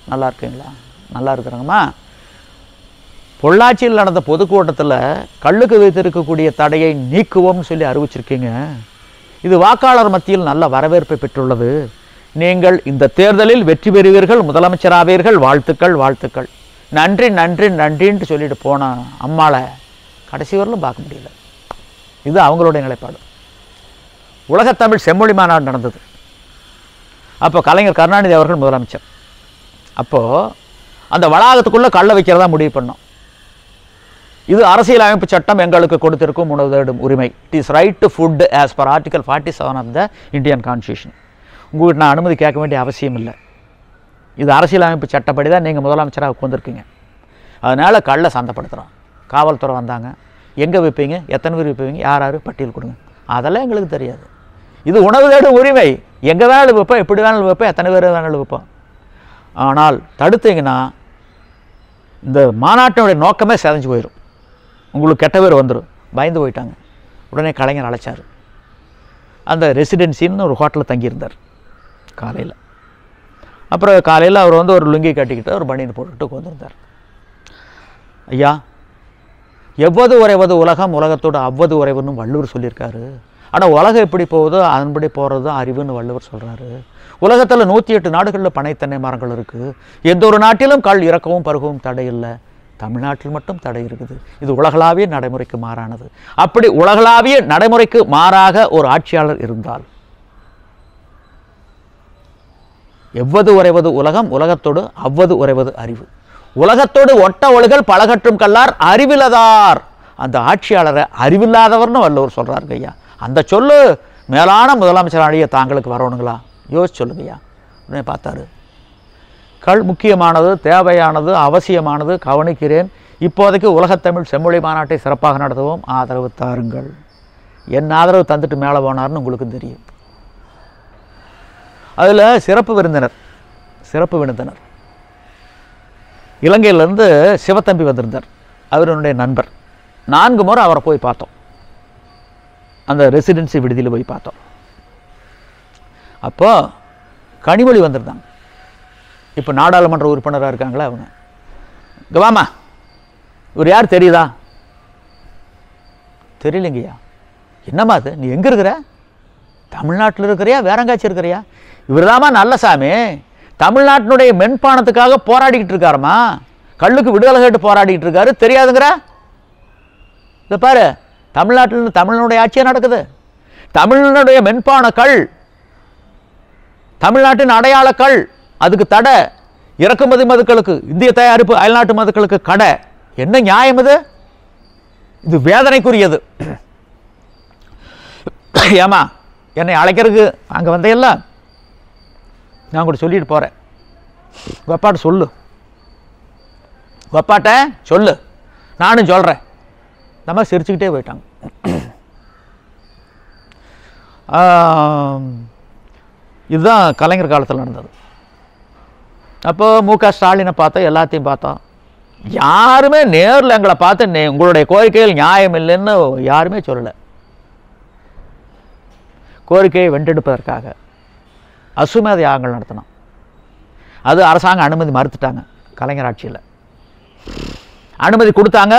நல்லா இருக்கீங்களா? நல்லா இருக்கிறாங்கம்மா. பொள்ளாச்சியில் நடந்த பொதுக்கூட்டத்தில் கல்லுக்கு வைத்திருக்கக்கூடிய தடையை நீக்குவோம்னு சொல்லி அறிவிச்சிருக்கீங்க. இது வாக்காளர் மத்தியில் நல்ல வரவேற்பை பெற்றுள்ளது. நீங்கள் இந்த தேர்தலில் வெற்றி பெறுவீர்கள் முதலமைச்சராவீர்கள். வாழ்த்துக்கள் வாழ்த்துக்கள். நன்றி நன்றி நன்றின்ட்டு சொல்லிட்டு போன அம்மாளை கடைசி வரலும் பார்க்க முடியல. இது அவங்களுடைய நிலைப்பாடு. உலகத்தமிழ் செம்மொழி மாநாடு நடந்தது. அப்போ கலைஞர் கருணாநிதி அவர்கள் முதலமைச்சர். அப்போது அந்த வளாகத்துக்குள்ளே கள்ள வைக்கிறதா முடிவு பண்ணோம். இது அரசியலமைப்பு சட்டம் எங்களுக்கு கொடுத்திருக்கும் உணவு தேடும் உரிமை. It is right to food as per article forty seven of the Indian Constitution உங்கள்கிட்ட நான் அனுமதி கேட்க வேண்டிய அவசியம் இல்லை. இது அரசியலமைப்பு சட்டப்படி தான் நீங்கள் முதலமைச்சராக உட்காந்துருக்கீங்க அதனால் கள்ள சந்தப்படுத்துகிறோம் காவல்துறை வந்தாங்க. எங்கே விற்பீங்க எத்தனை பேர் விற்பீங்க யார் யார்? பட்டியல் கொடுங்க. அதெல்லாம் எங்களுக்கு தெரியாது. இது உணவு தேடும் உரிமை. எங்கே வேணாலும் வைப்போம் எப்படி வேணாலும் வைப்போம் எத்தனை பேர் வேணாலும் வைப்போம். ஆனால் தடுத்தீங்கன்னா இந்த மாநாட்டினுடைய நோக்கமே செதஞ்சு போயிடும் உங்களுக்கு கெட்ட பேர் வந்துடும் பயந்து போயிட்டாங்க. உடனே கலைஞர் அழைச்சார். அந்த ரெசிடென்சின்னு ஒரு ஹோட்டலில் தங்கியிருந்தார். காலையில். அப்புறம் காலையில் அவர் வந்து ஒரு லுங்கி கட்டிக்கிட்டு ஒரு பனியன் போட்டுக்கிட்டு வந்திருந்தார் ஐயா எவ்வது உறைவது உலகம் உலகத்தோட அவ்வது உறைவுன்னு வள்ளுவர் சொல்லியிருக்காரு. ஆனால் உலகம் எப்படி போகுதோ அதன்படி போகிறது தான் அறிவுன்னு வள்ளுவர் சொல்கிறாரு உலகத்தில் நூற்றி எட்டு நாடுகளில் பனைத்தன்னை மரங்கள் இருக்குது எந்த ஒரு நாட்டிலும் கல் இறக்கவும் பருகவும் தடை இல்லை. தமிழ்நாட்டில் மட்டும் தடை இருக்குது. இது உலகளாவிய நடைமுறைக்கு மாறானது. அப்படி உலகளாவிய நடைமுறைக்கு மாறாக ஒரு ஆட்சியாளர் இருந்தால் எவ்வது உறைவது உலகம் உலகத்தோடு அவ்வது உறைவது அறிவு. உலகத்தோடு ஒட்ட ஒழுகல் பழகற்றும் கல்லார் அறிவிலதார். அந்த ஆட்சியாளரை அறிவில்லாதவர்னு வள்ளுவர் சொல்கிறாருங்க ஐயா. அந்த சொல்லு மேலான முதலமைச்சராடிய தாங்களுக்கு வரணுங்களா? யோசிச்சு சொல்லுங்கய்யா. உடனே பார்த்தாரு. கள் முக்கியமானது தேவையானது அவசியமானது கவனிக்கிறேன். இப்போதைக்கு உலகத்தமிழ் செம்மொழி மாநாட்டை சிறப்பாக நடத்துவோம். ஆதரவு தாருங்கள். என் ஆதரவு தந்துட்டு மேலே போனார்னு உங்களுக்கும் தெரியும். அதில் சிறப்பு விருந்தினர் சிறப்பு விருந்தினர். இலங்கையிலேருந்து சிவத்தம்பி வந்திருந்தார். அவருடைய நண்பர். நான்கு முறை அவரை போய் பார்த்தோம். அந்த ரெசிடென்சி விடுதியில் போய் பார்த்தோம். அப்போ கனிமொழி வந்திருந்தாங்க. இப்போ நாடாளுமன்ற உறுப்பினராக இருக்காங்களா அவங்க. கவாமா இவர் யார் தெரியுதா? தெரியலைங்கய்யா. என்னம்மா அது? நீ எங்கே இருக்கிற? தமிழ்நாட்டில் இருக்கிறியா? வேற இருக்கிறியா? இருக்கிறியா இவர்தாம்மா நல்ல சாமி தமிழ்நாட்டினுடைய மென்பானத்துக்காக போராடிக்கிட்டு இருக்காரம்மா. கல்லுக்கு விடுதலை கேட்டு போராடிக்கிட்டு இருக்காரு. தெரியாதுங்கிற? இதை பாரு. தமிழ்நாட்டில் தமிழனுடைய ஆட்சியாக நடக்குது? தமிழனுடைய மென்பான கல் தமிழ்நாட்டின் அடையாள அதுக்கு தடை இறக்குமதி மதுக்களுக்கு இந்திய தயாரிப்பு அயல்நாட்டு மதுக்களுக்கு கடை. என்ன நியாயம் இது? இது வேதனைக்குரியது. ஏமா என்னை அழைக்கிறதுக்கு அங்கே வந்தையல்ல நான் கூட சொல்லிட்டு போகிறேன் உங்கள் அப்பாட்ட சொல்லு. உங்கள் அப்பாட்ட சொல்லு. நானும் சொல்கிறேன் நம்ம சிரிச்சுக்கிட்டே போயிட்டாங்க. இதுதான் கலைஞர் காலத்தில் நடந்தது. அப்போ மு க ஸ்டாலினை பார்த்தோம் எல்லாத்தையும் பார்த்தோம் யாருமே நேரில் எங்களை பார்த்து உங்களுடைய கோரிக்கைகள் நியாயம் இல்லைன்னு யாருமே சொல்லலை. கோரிக்கையை வென்றெடுப்பதற்காக அசுமேத யாகங்கள் நடத்தினோம். அது அரசாங்கம் அனுமதி மறுத்துட்டாங்க கலைஞர் ஆட்சியில். அனுமதி கொடுத்தாங்க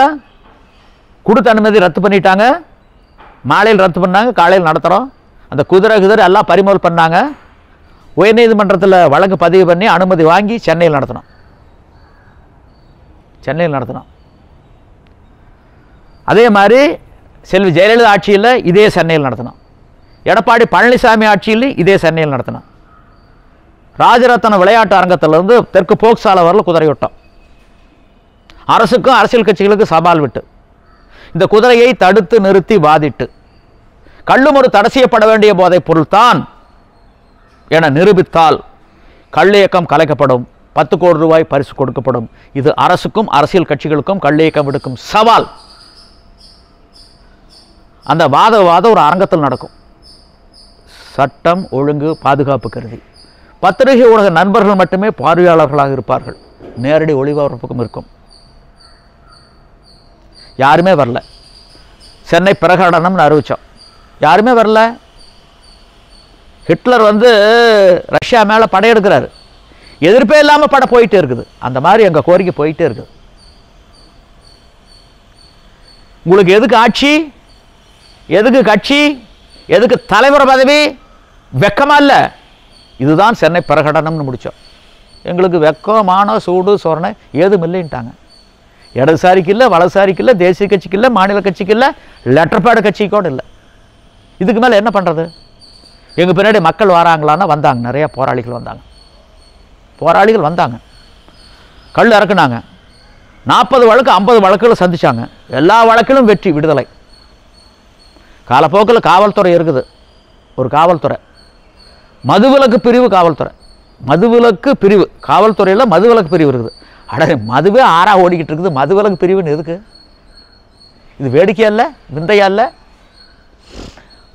கொடுத்த அனுமதி ரத்து பண்ணிட்டாங்க. மாலையில் ரத்து பண்ணாங்க காலையில் நடத்துகிறோம் அந்த குதிரை குதிரை எல்லாம் பறிமுதல் பண்ணாங்க. உயர்நீதிமன்றத்தில் வழக்கு பதிவு பண்ணி அனுமதி வாங்கி சென்னையில் நடத்தினோம். சென்னையில் நடத்தினோம். அதே மாதிரி செல்வி ஜெயலலிதா ஆட்சியில் இதே சென்னையில் நடத்தினோம். எடப்பாடி பழனிசாமி ஆட்சியில் இதே சென்னையில் நடத்தினோம். ராஜரத்ன விளையாட்டு அரங்கத்திலிருந்து தெற்கு போக்சாலை வரல குதிரை விட்டோம் அரசுக்கும் அரசியல் கட்சிகளுக்கும் சவால் விட்டு. இந்த குதிரையை தடுத்து நிறுத்தி வாதிட்டு. கள்ளும் ஒரு தடை செய்யப்பட வேண்டிய போதைப் பொருள்தான் என நிரூபித்தால் கள்ளியக்கம் கலைக்கப்படும் பத்து கோடி ரூபாய் பரிசு கொடுக்கப்படும். இது அரசுக்கும் அரசியல் கட்சிகளுக்கும் கள்ளியக்கம் விடுக்கும் சவால். அந்த வாத வாதம் ஒரு அரங்கத்தில் நடக்கும். சட்டம் ஒழுங்கு பாதுகாப்பு கருதி. பத்திரிகை ஊடக நண்பர்கள் மட்டுமே பார்வையாளர்களாக இருப்பார்கள். நேரடி ஒளிபரப்புக்கும் இருக்கும். யாருமே வரல. சென்னை பிரகடனம்னு அறிவித்தோம் யாருமே வரல. ஹிட்லர் வந்து ரஷ்யா மேலே படையெடுக்கிறாரு எதிர்ப்பே இல்லாமல் படம் போயிட்டே இருக்குது. அந்த மாதிரி எங்கள் கோரிக்கை போயிட்டே இருக்குது. உங்களுக்கு எதுக்கு ஆட்சி? எதுக்கு கட்சி? எதுக்கு தலைவர் பதவி? வெக்கமா இல்லை. இதுதான் சென்னை பிரகடனம்னு முடித்தோம் எங்களுக்கு வெக்கம் சூடு சொரணை ஏதும் இல்லைன்ட்டாங்க. இடதுசாரிக்கு இல்லை வலதுசாரிக்கு இல்லை தேசிய கட்சிக்கு இல்லை மாநில கட்சிக்கு இல்லை லெட்டர் பேடு கூட இல்லை. இதுக்கு மேலே என்ன பண்ணுறது எங்கள் பின்னாடி மக்கள் வராங்களான்னா வந்தாங்க நிறையா போராளிகள் வந்தாங்க. போராளிகள் வந்தாங்க. கல் இறக்குனாங்க. நாற்பது வழக்கு ஐம்பது வழக்குகளை சந்திச்சாங்க. எல்லா வழக்கிலும் வெற்றி விடுதலை. காலப்போக்கில் காவல்துறை இருக்குது. ஒரு காவல்துறை. மதுவிலக்கு பிரிவு காவல்துறை. மதுவிலக்கு பிரிவு. காவல்துறையில் மதுவிலக்கு பிரிவு இருக்குது. அட மதுவே ஆறா ஓடிக்கிட்டு இருக்குது. மதுவிலக்கு பிரிவுன்னு எதுக்கு? இது வேடிக்கையா இல்லை விந்தையா இல்லை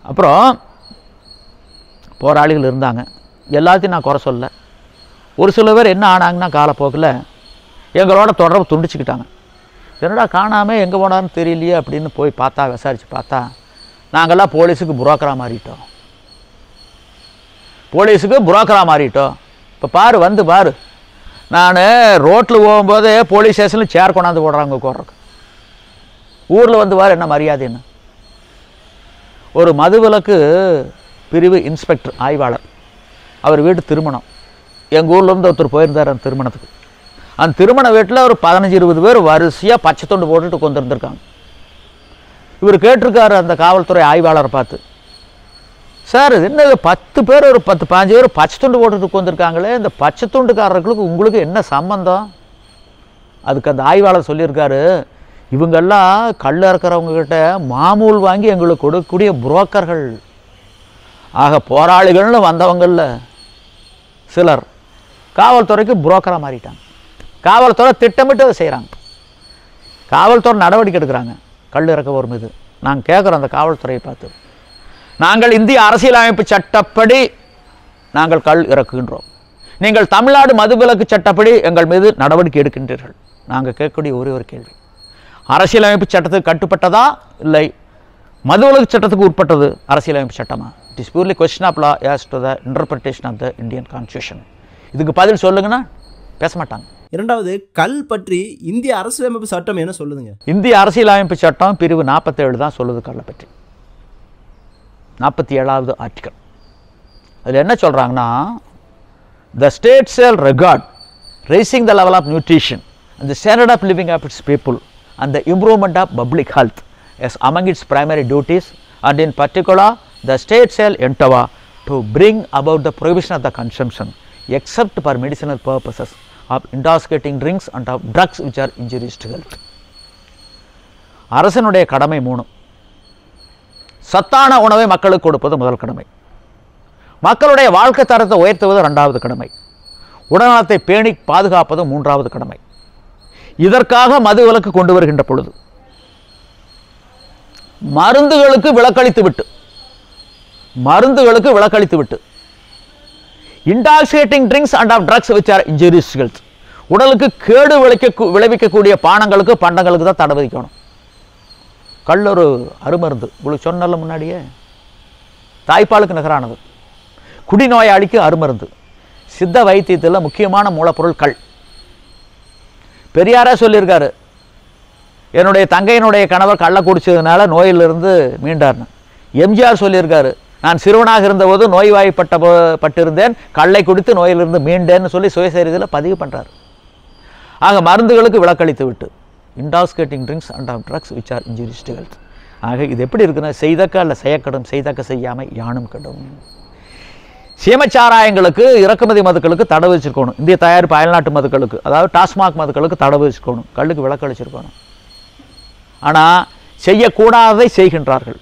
அப்புறம் போராளிகள் இருந்தாங்க. எல்லாத்தையும் நான் குறை சொல்ல ஒரு சில பேர் என்ன ஆனாங்கன்னா காலப்போக்கில் எங்களோட தொடர்பு துண்டிச்சுக்கிட்டாங்க. என்னடா காணாமல் எங்கே போனாலும் தெரியலையே அப்படின்னு போய் பார்த்தா விசாரித்து பார்த்தா நாங்கள்லாம் போலீஸுக்கு புரோக்கராக மாறிட்டோம். போலீஸுக்கு புரோக்கராக மாறிட்டோம். இப்போ பாரு வந்து பாரு. நான் ரோட்டில் போகும்போது போலீஸ் ஸ்டேஷனில் சேர் கொண்டாந்து போடுறாங்க கோர்றக்கு ஊரில் வந்து வார் என்ன மரியாதைன்னு ஒரு மதுவிலக்கு பிரிவு இன்ஸ்பெக்டர் ஆய்வாளர். அவர் வீட்டு திருமணம். எங்கள் ஊர்லேருந்து ஒருத்தர் போயிருந்தார் அந்த திருமணத்துக்கு. அந்த திருமண வீட்டில் ஒரு பதினஞ்சு இருபது பேர் வரிசையாக பச்சை தொண்டு போட்டுட்டு கொண்டு இருந்திருக்காங்க இவர் கேட்டிருக்காரு அந்த காவல்துறை ஆய்வாளரை பார்த்து. சார் இது என்ன பத்து பேர் ஒரு பத்து பாஞ்சு பேர் பச்சை துண்டு போட்டுட்டு உட்காந்துருக்காங்களே இந்த பச்சை துண்டுக்காரர்களுக்கு உங்களுக்கு என்ன சம்பந்தம்? அதுக்கு அந்த ஆய்வாளர் சொல்லியிருக்காரு இவங்கெல்லாம் கல் இருக்கிறவங்ககிட்ட மாமூல் வாங்கி எங்களுக்கு கொடுக்கக்கூடிய புரோக்கர்கள். ஆக போராளிகள்னு வந்தவங்கள்ல சிலர். காவல்துறைக்கு புரோக்கராக மாறிட்டாங்க. காவல்துறை திட்டமிட்டு அதை செய்கிறாங்க காவல்துறை நடவடிக்கை எடுக்கிறாங்க. கல் இறக்கவர் மீது. நாங்கள் கேட்குறோம் அந்த காவல்துறையை பார்த்து. நாங்கள் இந்திய அரசியலமைப்பு சட்டப்படி நாங்கள் கல் இறக்குகின்றோம். நீங்கள் தமிழ்நாடு மதுவிலக்கு சட்டப்படி எங்கள் மீது நடவடிக்கை எடுக்கின்றீர்கள். நாங்கள் கேட்கக்கூடிய ஒரே ஒரு கேள்வி. அரசியலமைப்பு சட்டத்துக்கு கட்டுப்பட்டதா? இல்லை. மதுவிலக்கு சட்டத்துக்கு உட்பட்டது அரசியலமைப்பு சட்டமா? It is purely question of law as to the interpretation of the Indian Constitution இதுக்கு பதில் சொல்லுங்கன்னா பேச மாட்டாங்க. இரண்டாவது கல் பற்றி இந்திய அரசியலமைப்பு சட்டம் என்ன சொல்லுதுங்க? இந்திய அரசியலமைப்பு சட்டம் பிரிவு நாற்பத்தேழு தான் சொல்லுது கல்லை பற்றி. நாற்பத்தி ஏழாவது ஆர்டிக்கல் அதில் என்ன சொல்கிறாங்கன்னா the state shall regard raising the level of nutrition and the standard of living of its people and the improvement of public health as among its primary duties and in particular the state shall endeavour to bring about the provision of the consumption except for medicinal purposes of intoxicating drinks and of drugs which are injurious health அரசனுடைய கடமை மூணு சத்தான உணவை மக்களுக்கு கொடுப்பது முதல் கடமை. மக்களுடைய வாழ்க்கை தரத்தை உயர்த்துவது ரெண்டாவது கடமை. உடல்நலத்தை பேணி பாதுகாப்பது மூன்றாவது கடமை. இதற்காக மது விலக்கு கொண்டு வருகின்ற பொழுது மருந்துகளுக்கு விலக்களித்து விட்டு மருந்துகளுக்கு விலக்களித்து விட்டு intoxicating drinks and of drugs which are injurious health உடலுக்கு கேடு விளைக்க விளைவிக்கக்கூடிய பானங்களுக்கு பண்டங்களுக்கு தான் தடை விதிக்கணும். கல் ஒரு அருமருந்து. உங்களுக்கு சொன்னல முன்னாடியே? தாய்ப்பாலுக்கு நிகரானது. குடிநோயாளிக்கு அருமருந்து. சித்த வைத்தியத்தில் முக்கியமான மூலப்பொருள் கல். பெரியாரே சொல்லியிருக்காரு. என்னுடைய தங்கையினுடைய கணவர் கள்ள குடிச்சதுனால நோயிலிருந்து மீண்டார்னு. எம்ஜிஆர் சொல்லியிருக்காரு. நான் சிறுவனாக இருந்தபோது நோய்வாய்ப்பட்ட போ- பட்டிருந்தேன். கள்ளை குடித்து நோயிலிருந்து மீண்டேன்னு சொல்லி சுயசரிதில் பதிவு பண்ணுறாரு ஆக மருந்துகளுக்கு விலக்களித்து விட்டு. Intoxicating drinks and of drugs which are injurious to health ஆக இது எப்படி இருக்குன்னா செய்தக்க அல்ல செய்யக்கடும் செய்தக்க செய்யாமல் யானும் கடும். சீமச்சாராயங்களுக்கு இறக்குமதி மதுக்களுக்கு தடை வச்சுருக்கணும் இந்திய தயாரிப்பு அயல்நாட்டு மதுக்களுக்கு அதாவது டாஸ்மாக் மதுக்களுக்கு தடை வச்சிருக்கணும் கல்லுக்கு விலக்களிச்சிருக்கணும் ஆனால் செய்யக்கூடாததை செய்கின்றார்கள்.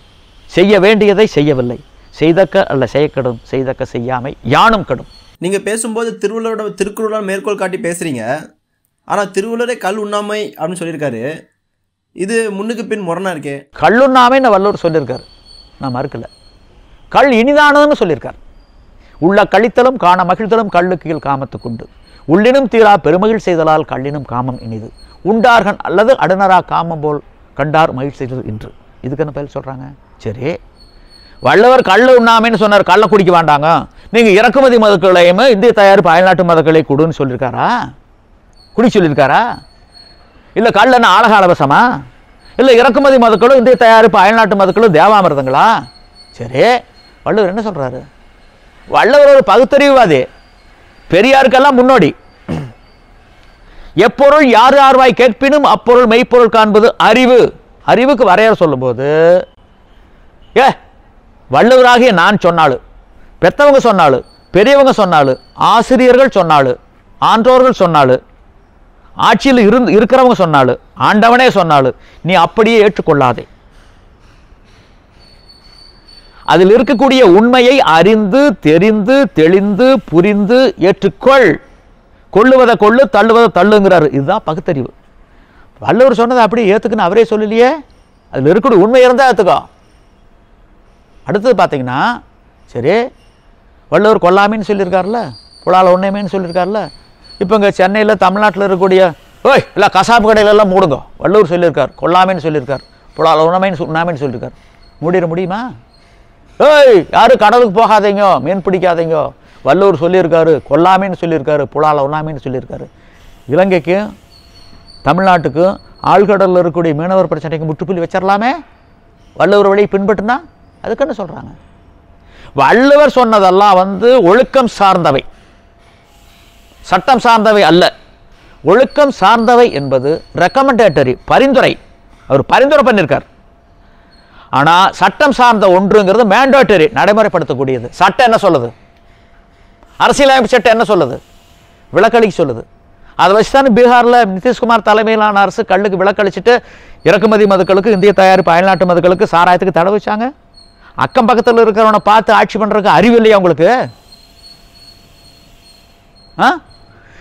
செய்ய வேண்டியதை செய்யவில்லை. செய்தக்க அல்ல செய்யக்கடும் செய்தக்க செய்யாமை யானும் கடும். நீங்கள் பேசும்போது திருவள்ளுவரோட திருக்குறளோட மேற்கோள் காட்டி பேசுகிறீங்க ஆனால் திருவள்ளுவரே கல் உண்ணாமை அப்படின்னு சொல்லியிருக்காரு. இது முன்னுக்கு பின் முரணா இருக்கே. கல் உண்ணாமைன்னு வள்ளுவர் சொல்லியிருக்காரு. நான் மறுக்கல. கல் இனிதானதுன்னு சொல்லியிருக்கார். உள்ள கழித்தலும் காண மகிழ்தலும் கல்லுக்கு கீழ் காமத்துக்குண்டு உள்ளினும் தீரா பெருமகிழ் செய்தலால் கள்ளினும் காமம் இனிது. உண்டார்கன் அல்லது அடுனரா காமம் போல் கண்டார் மகிழ் செய்தது இன்று. இதுக்கு என்ன பதில் சொல்கிறாங்க சரி. வள்ளுவர் கள்ள உண்ணாமைன்னு சொன்னார். கள்ள குடிக்க வேண்டாங்க. நீங்கள் இறக்குமதி மதுக்களையும் இந்திய தயாரிப்பு அயல்நாட்டு மதுக்களை கொடுன்னு சொல்லியிருக்காரா? குடி சொல்லியிருக்காரா? இல்லை என்ன ஆலகாலவசமா இல்லை இறக்குமதி மதுக்களும் இந்திய தயாரிப்பு அயல்நாட்டு மதுக்களும் தேவாமிர்தங்களா? சரி வள்ளுவர் என்ன சொல்கிறாரு வள்ளுவர் ஒரு பகுத்தறிவுவாதி. பெரியாருக்கெல்லாம் முன்னோடி. எப்பொருள் யார் யார்வாய் கேட்பினும் அப்பொருள் மெய்ப்பொருள் காண்பது அறிவு. அறிவுக்கு வரையறை சொல்லும்போது ஏ வள்ளுவராகிய நான் சொன்னாலும் பெத்தவங்க சொன்னாலும் பெரியவங்க சொன்னாலும் ஆசிரியர்கள் சொன்னாலும் ஆன்றோர்கள் சொன்னாலும் ஆட்சியில் இருந்து இருக்கிறவங்க சொன்னாலும் ஆண்டவனே சொன்னாலும் நீ அப்படியே ஏற்றுக்கொள்ளாதே. அதில் இருக்கக்கூடிய உண்மையை அறிந்து தெரிந்து தெளிந்து புரிந்து ஏற்றுக்கொள். கொள்ளுவதை கொள்ளு தள்ளுவதை தள்ளுங்கிறாரு. இதுதான் பகுத்தறிவு. வல்லவர் சொன்னதை அப்படியே ஏற்றுக்குன்னு அவரே சொல்லலையே? அதில் இருக்கக்கூடிய உண்மை இருந்தால் ஏற்றுக்கோ அடுத்தது பார்த்தீங்கன்னா சரி வள்ளுவர் கொல்லாமின்னு சொல்லியிருக்காருல்ல புலால ஒன்றையுமேன்னு சொல்லியிருக்காருல்ல இப்போ இங்கே சென்னையில் தமிழ்நாட்டில் இருக்கக்கூடிய ஓய் இல்லை கசாப்பு கடையிலெல்லாம் மூடுங்க. வள்ளுவர் சொல்லியிருக்கார் கொல்லாமைன்னு சொல்லியிருக்கார் புலால உணமைன்னு உண்ணாமைன்னு சொல்லியிருக்கார். மூடிட முடியுமா? ஏய் யாரும் கடலுக்கு போகாதீங்க மீன் பிடிக்காதீங்க. வள்ளூர் சொல்லியிருக்காரு கொல்லாமைன்னு சொல்லியிருக்காரு புலால உண்ணாமைன்னு சொல்லியிருக்காரு. இலங்கைக்கும் தமிழ்நாட்டுக்கும் ஆழ்கடலில் இருக்கக்கூடிய மீனவர் பிரச்சனைக்கு முற்றுப்புள்ளி வச்சிடலாமே வள்ளுவர் வழியை பின்பற்றினா? அதுக்குன்னு சொல்கிறாங்க வள்ளுவர் சொன்னதெல்லாம் வந்து ஒழுக்கம் சார்ந்தவை. சட்டம் சார்ந்தவை அல்ல. ஒழுக்கம் சார்ந்தவை என்பது ரெக்கமெண்டேட்டரி பரிந்துரை. அவர் பரிந்துரை பண்ணியிருக்கார் ஆனால் சட்டம் சார்ந்த ஒன்றுங்கிறது மேண்டேட்டரி நடைமுறைப்படுத்தக்கூடியது. சட்டம் என்ன சொல்லுது? அரசியலமைப்பு சட்டம் என்ன சொல்லுது? விளக்களிக்க சொல்லுது. அதை வச்சு தானே பீகாரில் நிதிஷ்குமார் தலைமையிலான அரசு கல்லுக்கு விளக்களிச்சிட்டு இறக்குமதி மதுக்களுக்கு இந்திய தயாரிப்பு அயல்நாட்டு மதுக்களுக்கு சாராயத்துக்கு தடை வச்சாங்க? அக்கம் பக்கத்தில் இருக்கிறவனை பார்த்து ஆட்சி பண்ணுறதுக்கு அறிவு இல்லையா உங்களுக்கு? ஆ?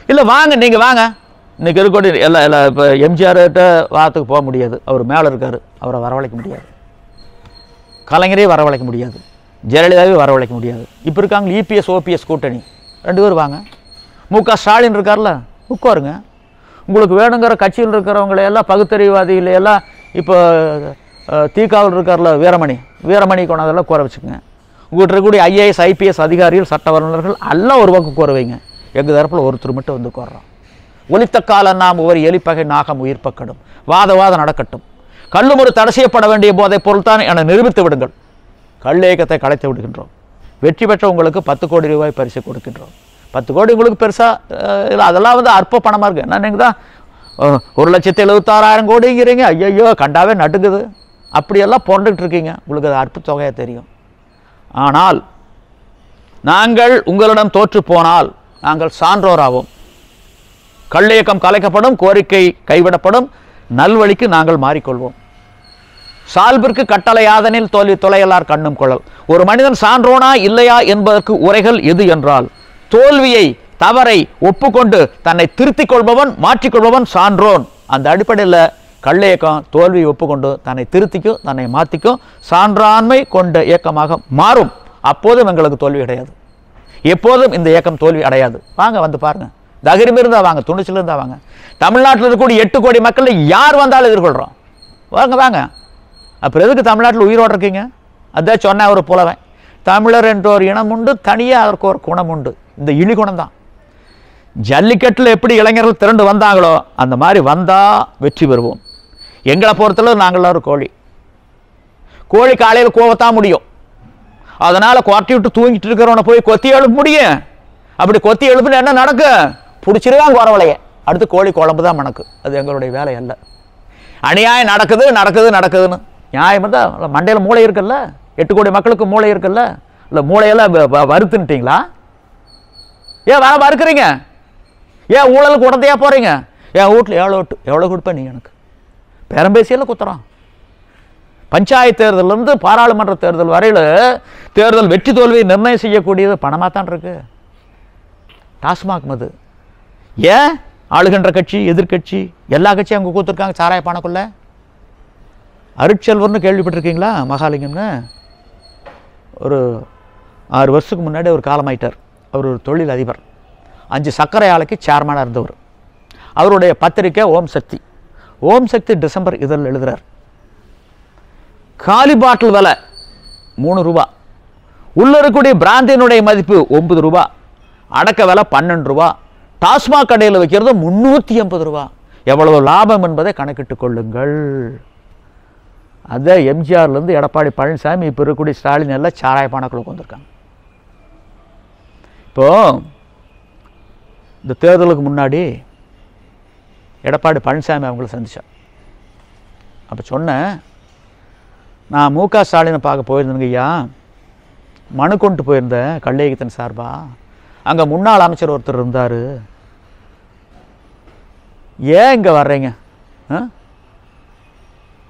இல்லை வாங்க நீங்கள் வாங்க. இன்னைக்கு இருக்கக்கூடிய எல்லா எல்லா இப்போ எம்ஜிஆர்கிட்ட வாரத்துக்கு போக முடியாது. அவர் மேலே இருக்கார். அவரை வரவழைக்க முடியாது. கலைஞரே வரவழைக்க முடியாது. ஜெயலலிதாவே வரவழைக்க முடியாது. இப்போ இருக்காங்க இபிஎஸ் ஓபிஎஸ் கூட்டணி. ரெண்டு பேர் வாங்க. மு க ஸ்டாலின் இருக்கார்ல உட்காருங்க. உங்களுக்கு வேணுங்கிற கட்சியில் இருக்கிறவங்களை எல்லாம் பகுத்தறிவாதிகள் எல்லாம் இப்போ அஹ், இருக்கார்ல வீரமணி. வீரமணி கொண்டாதெல்லாம் கூற வச்சுக்கோங்க. உங்கள்கிட்ட இருக்கக்கூடிய ஐஏஎஸ் ஐபிஎஸ் அதிகாரிகள் சட்ட வல்லுநர்கள் எல்லாம் ஒரு பக்கம் கூற வைங்க. எங்கள் தரப்பில் ஒருத்தர் மட்டும் வந்து கூறுறோம் ஒலித்த காலம் நாம் ஒரு எலிப்பகை நாகம் உயிர்ப்பக்கடும் வாதவாதம் நடக்கட்டும் கல்லும் ஒரு தடை செய்யப்பட வேண்டிய போதைப் பொருள்தான் என நிரூபித்து விடுங்கள். கள்ளேக்கத்தை கலைத்து விடுகின்றோம். வெற்றி பெற்ற உங்களுக்கு பத்து கோடி ரூபாய் பரிசு கொடுக்கின்றோம். பத்து கோடி உங்களுக்கு பெருசாக இல்லை அதெல்லாம் வந்து அற்ப பணமாக இருக்குது என்ன நீங்கள் தான் ஒரு லட்சத்து எழுபத்தாறாயிரம் கோடிங்கிறீங்க. ஐயையோ கண்டாவே நடுங்குது. அப்படியெல்லாம் புரண்டுகிட்டு இருக்கீங்க. உங்களுக்கு அது அற்ப தொகையாக தெரியும். ஆனால் நாங்கள் உங்களிடம் தோற்று போனால் நாங்கள் சான்றோராவோம். கள்ளியக்கம் கலைக்கப்படும் கோரிக்கை கைவிடப்படும் நல்வழிக்கு நாங்கள் மாறிக்கொள்வோம். சால்பிற்கு கட்டளையாதனில் தோல்வி தொலையலார் கண்ணும் குழல். ஒரு மனிதன் சான்றோனா இல்லையா என்பதற்கு உரைகள் எது என்றால் தோல்வியை தவறை ஒப்புக்கொண்டு தன்னை திருத்திக் கொள்பவன் மாற்றிக்கொள்பவன் சான்றோன். அந்த அடிப்படையில் கள்ளையக்கம் தோல்வியை ஒப்புக்கொண்டு தன்னை திருத்திக்கும் தன்னை மாற்றிக்கும் சான்றாண்மை கொண்ட இயக்கமாக மாறும். அப்போதும் எங்களுக்கு தோல்வி கிடையாது. எப்போதும் இந்த இயக்கம் தோல்வி அடையாது. வாங்க வந்து பாருங்க. தைரியம் இருந்தால் வாங்க துணிச்சல் இருந்தால் வாங்க. தமிழ்நாட்டில் இருக்கக்கூடிய எட்டு கோடி மக்கள் யார் வந்தாலும் எதிர்கொள்கிறோம் வாங்க வாங்க. அப்புறம் எதுக்கு தமிழ்நாட்டில் உயிரோடு இருக்கீங்க? அதான் சொன்ன ஒரு புலவன். தமிழர் என்ற ஒரு இனம் உண்டு தனியாக அதற்கு ஒரு குணம் உண்டு. இந்த இழி குணம் தான். ஜல்லிக்கட்டில் எப்படி இளைஞர்கள் திரண்டு வந்தாங்களோ அந்த மாதிரி வந்தால் வெற்றி பெறுவோம். எங்களை பொறுத்தளவு நாங்கள் ஒரு கோழி. கோழி காலையில் கோவத்தான் முடியும். அதனால் கொட்டி விட்டு தூங்கிட்டு இருக்கிறவனை போய் கொத்தி எழுப்ப முடியும்? அப்படி கொத்தி எழுப்புனா என்ன நடக்கும் பிடிச்சிருக்கான் குறவலைய அடுத்து கோழி குழம்பு தான் மணக்கு. அது எங்களுடைய வேலை அல்ல. அநியாயம் நடக்குது நடக்குது நடக்குதுன்னு. நியாயம் தான் மண்டையில் மூளை இருக்குல்ல? எட்டு கோடி மக்களுக்கு மூளை இருக்குல்ல? இல்லை மூளையெல்லாம் வ- வ- ஏன் வர மறுக்கிறீங்க? ஏன் ஊழலுக்கு உடந்தையாக போகிறீங்க என் வீட்டில் எவ்வளோ எவ்வளோ கொடுப்பேன் நீ எனக்கு? பேரம்பேசியில் குத்துறான். பஞ்சாயத்து தேர்தலேருந்து பாராளுமன்ற தேர்தல் வரையில் தேர்தல் வெற்றி தோல்வியை நிர்ணயம் செய்யக்கூடியது பணமாக தான் இருக்கு. டாஸ்மாக் மது. ஏன் ஆளுகின்ற கட்சி எதிர்க்கட்சி எல்லா கட்சியும் அங்கே கூத்துருக்காங்க சாராய பணக்குள்ள அருட்செல்வர்னு கேள்விப்பட்டிருக்கீங்களா? மகாலிங்கம்னு? ஒரு ஆறு வருஷத்துக்கு முன்னாடி ஒரு காலமாயிட்டார். அவர் ஒரு தொழில் அதிபர் அஞ்சு சர்க்கரை ஆலைக்கு சேர்மனாக இருந்தவர். அவருடைய பத்திரிக்கை ஓம் சக்தி. ஓம் சக்தி டிசம்பர் இதழ் எழுதுகிறார் காலி பாட்டில் விலை மூணு ரூபா. உள்ள இருக்கக்கூடிய பிராந்தினுடைய மதிப்பு ஒன்பது ரூபா. அடக்க விலை பன்னெண்டு ரூபா. டாஸ்மாக் கடையில் வைக்கிறது முந்நூற்றி எண்பது ரூபா. எவ்வளவு லாபம் என்பதை கணக்கிட்டுக் கொள்ளுங்கள். அதை எம்ஜிஆர்லேருந்து எடப்பாடி பழனிசாமி இப்போ இருக்கக்கூடிய ஸ்டாலின் எல்லாம் சாராய பானக்குள்ள வந்திருக்காங்க இப்போ இந்த தேர்தலுக்கு முன்னாடி எடப்பாடி பழனிசாமி அவங்கள சந்தித்தேன் அப்போ சொன்னேன் நான் மு க ஸ்டாலினை பார்க்க போயிருந்தேங்க ஐயா. மனு கொண்டு போயிருந்தேன் கல்லையகத்தின் சார்பா? அங்கே முன்னாள் அமைச்சர் ஒருத்தர் இருந்தார். ஏன் இங்கே வர்றீங்க?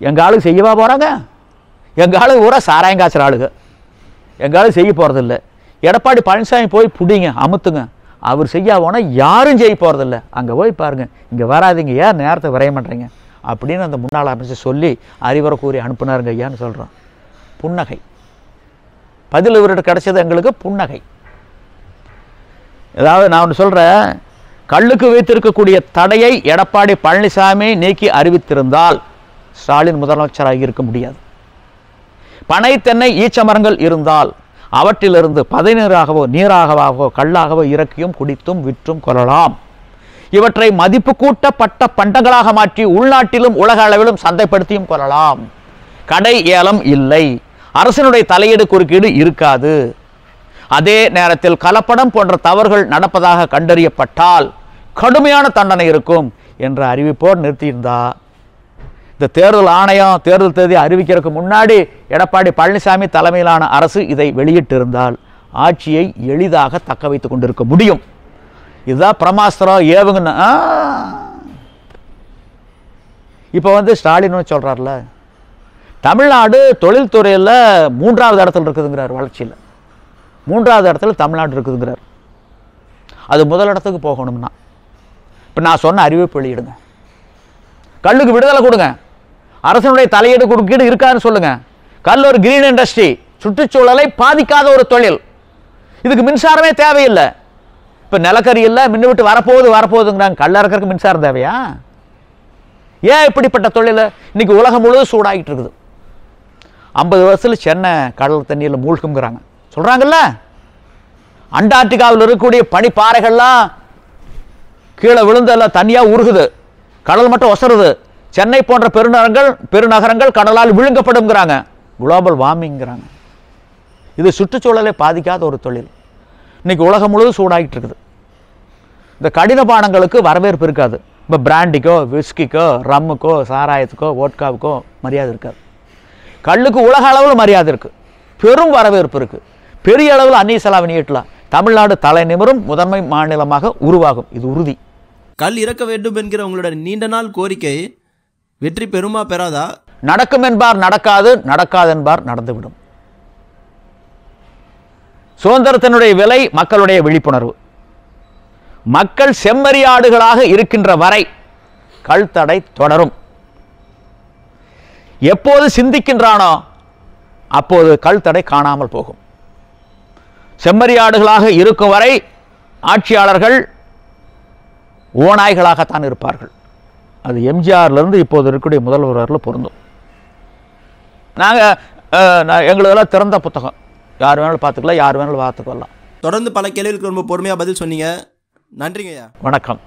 எங்கள் ஆளுக்கு செய்யவா போகிறாங்க எங்கள் ஆளுக்கு பூரா சாராயம் காய்ச்சற ஆளுங்க எங்கள் ஆளுக்கு செய்ய போகிறதில்ல எடப்பாடி பழனிசாமி போய் பிடிங்க அமுத்துங்க. அவர் செய்ய போனால் யாரும் செய்ய போகிறதில்ல அங்கே போய் பாருங்க. இங்கே வராதீங்க. ஏன் நேரத்தை விரைய மாட்டேறீங்க அப்படின்னு அந்த முன்னாள் அமைச்சர் சொல்லி அறிவுரை கூறி அனுப்புனாருங்க ஐயான்னு சொல்கிறோம் புன்னகை. பதில் இவர்கிட்ட கிடைச்சது எங்களுக்கு புன்னகை. ஏதாவது நான் ஒன்று சொல்கிறேன் கல்லுக்கு வைத்திருக்கக்கூடிய தடையை எடப்பாடி பழனிசாமி நீக்கி அறிவித்திருந்தால் ஸ்டாலின் முதலமைச்சராக இருக்க முடியாது. பனை தென்னை ஈச்சமரங்கள் இருந்தால் அவற்றிலிருந்து பதைநீராகவோ நீராகவாகவோ கல்லாகவோ இறக்கியும் குடித்தும் விற்றும் கொள்ளலாம். இவற்றை மதிப்பு கூட்டப்பட்ட பண்டங்களாக மாற்றி உள்நாட்டிலும் உலக அளவிலும் சந்தைப்படுத்தியும் கொள்ளலாம். கடை ஏலம் இல்லை. அரசினுடைய தலையீடு குறுக்கீடு இருக்காது. அதே நேரத்தில் கலப்படம் போன்ற தவறுகள் நடப்பதாக கண்டறியப்பட்டால் கடுமையான தண்டனை இருக்கும் என்ற அறிவிப்போடு நிறுத்தியிருந்தா. இந்த தேர்தல் ஆணையம் தேர்தல் தேதி அறிவிக்கிறதுக்கு முன்னாடி எடப்பாடி பழனிசாமி தலைமையிலான அரசு இதை வெளியிட்டிருந்தால் ஆட்சியை எளிதாக தக்க வைத்துக் கொண்டிருக்க முடியும். இதுதான் பிரமாஸ்திரம் ஏவுங்கன்னு இப்போ வந்து ஸ்டாலின் சொல்கிறார்ல தமிழ்நாடு தொழில்துறையில் மூன்றாவது இடத்துல இருக்குதுங்கிறார் வளர்ச்சியில். மூன்றாவது இடத்துல தமிழ்நாடு இருக்குதுங்கிறார். அது முதல் இடத்துக்கு போகணும்னா. இப்போ நான் சொன்ன அறிவிப்பு வெளியிடுங்க. கல்லுக்கு விடுதலை கொடுங்க. அரசனுடைய தலையீடு குறுக்கீடு இருக்காதுன்னு சொல்லுங்கள் கல் ஒரு கிரீன் இண்டஸ்ட்ரி சுற்றுச்சூழலை பாதிக்காத ஒரு தொழில். இதுக்கு மின்சாரமே தேவையில்லை. இப்போ நிலக்கரி இல்லை மின்னு விட்டு வரப்போகுது வரப்போகுதுங்கிறாங்க. கல்ல இறக்கறதுக்கு மின்சாரம் தேவையா? ஏன் இப்படிப்பட்ட தொழில்? இன்னைக்கு உலகம் முழுவதும் சூடாகிட்டு இருக்குது. ஐம்பது வருஷத்தில் சென்னை கடல் தண்ணியில் மூழ்குங்கிறாங்க. சொல்கிறாங்கல்ல அண்டார்டிகாவில் இருக்கக்கூடிய பனிப்பாறைகள்லாம் கீழே விழுந்தெல்லாம் தனியாக உருகுது. கடல் மட்டும் ஒசருது. சென்னை போன்ற பெருநகரங்கள் பெருநகரங்கள் கடலால் விழுங்கப்படுங்கிறாங்க குளோபல் வார்மிங்கிறாங்க இது சுற்றுச்சூழலை பாதிக்காத ஒரு தொழில். இன்றைக்கி உலகம் முழுவதும் சூடாகிட்டு இருக்குது. இந்த கடின பானங்களுக்கு வரவேற்பு இருக்காது. இப்போ பிராண்டிக்கோ விஸ்கிக்கோ ரம்முக்கோ சாராயத்துக்கோ வோட்காவுக்கோ மரியாதை இருக்காது. கல்லுக்கு உலக அளவில் மரியாதை இருக்குது பெரும் வரவேற்பு இருக்குது பெரிய அளவில் அந்நிய செலாவணி ஈட்டலாம் தமிழ்நாடு தலை நிமிரும் முதன்மை மாநிலமாக உருவாகும். இது உறுதி. கல் இறக்க வேண்டும் என்கிற உங்களோட நீண்ட நாள் கோரிக்கை வெற்றி பெறுமா பெறாதா? நடக்கும் என்பார் நடக்காது நடக்காது என்பார் நடந்துவிடும். சுதந்திரத்தினுடைய விலை மக்களுடைய விழிப்புணர்வு. மக்கள் செம்மறியாடுகளாக இருக்கின்ற வரை கல் தடை தொடரும். எப்போது சிந்திக்கின்றானோ அப்போது கல் தடை காணாமல் போகும். செம்மறியாடுகளாக இருக்கும் வரை ஆட்சியாளர்கள் ஓநாய்களாகத்தான் இருப்பார்கள். அது எம்ஜிஆர்லேருந்து இப்போது இருக்கக்கூடிய முதல்வர் வரல பொருந்தும் நாங்கள் எங்களுதெல்லாம் திறந்த புத்தகம். யார் வேணாலும் பார்த்துக்கலாம் யார் வேணாலும் பார்த்துக்கலாம். தொடர்ந்து பல கேள்விகளுக்கு ரொம்ப பொறுமையாக பதில் சொன்னீங்க. நன்றிங்கய்யா. வணக்கம்.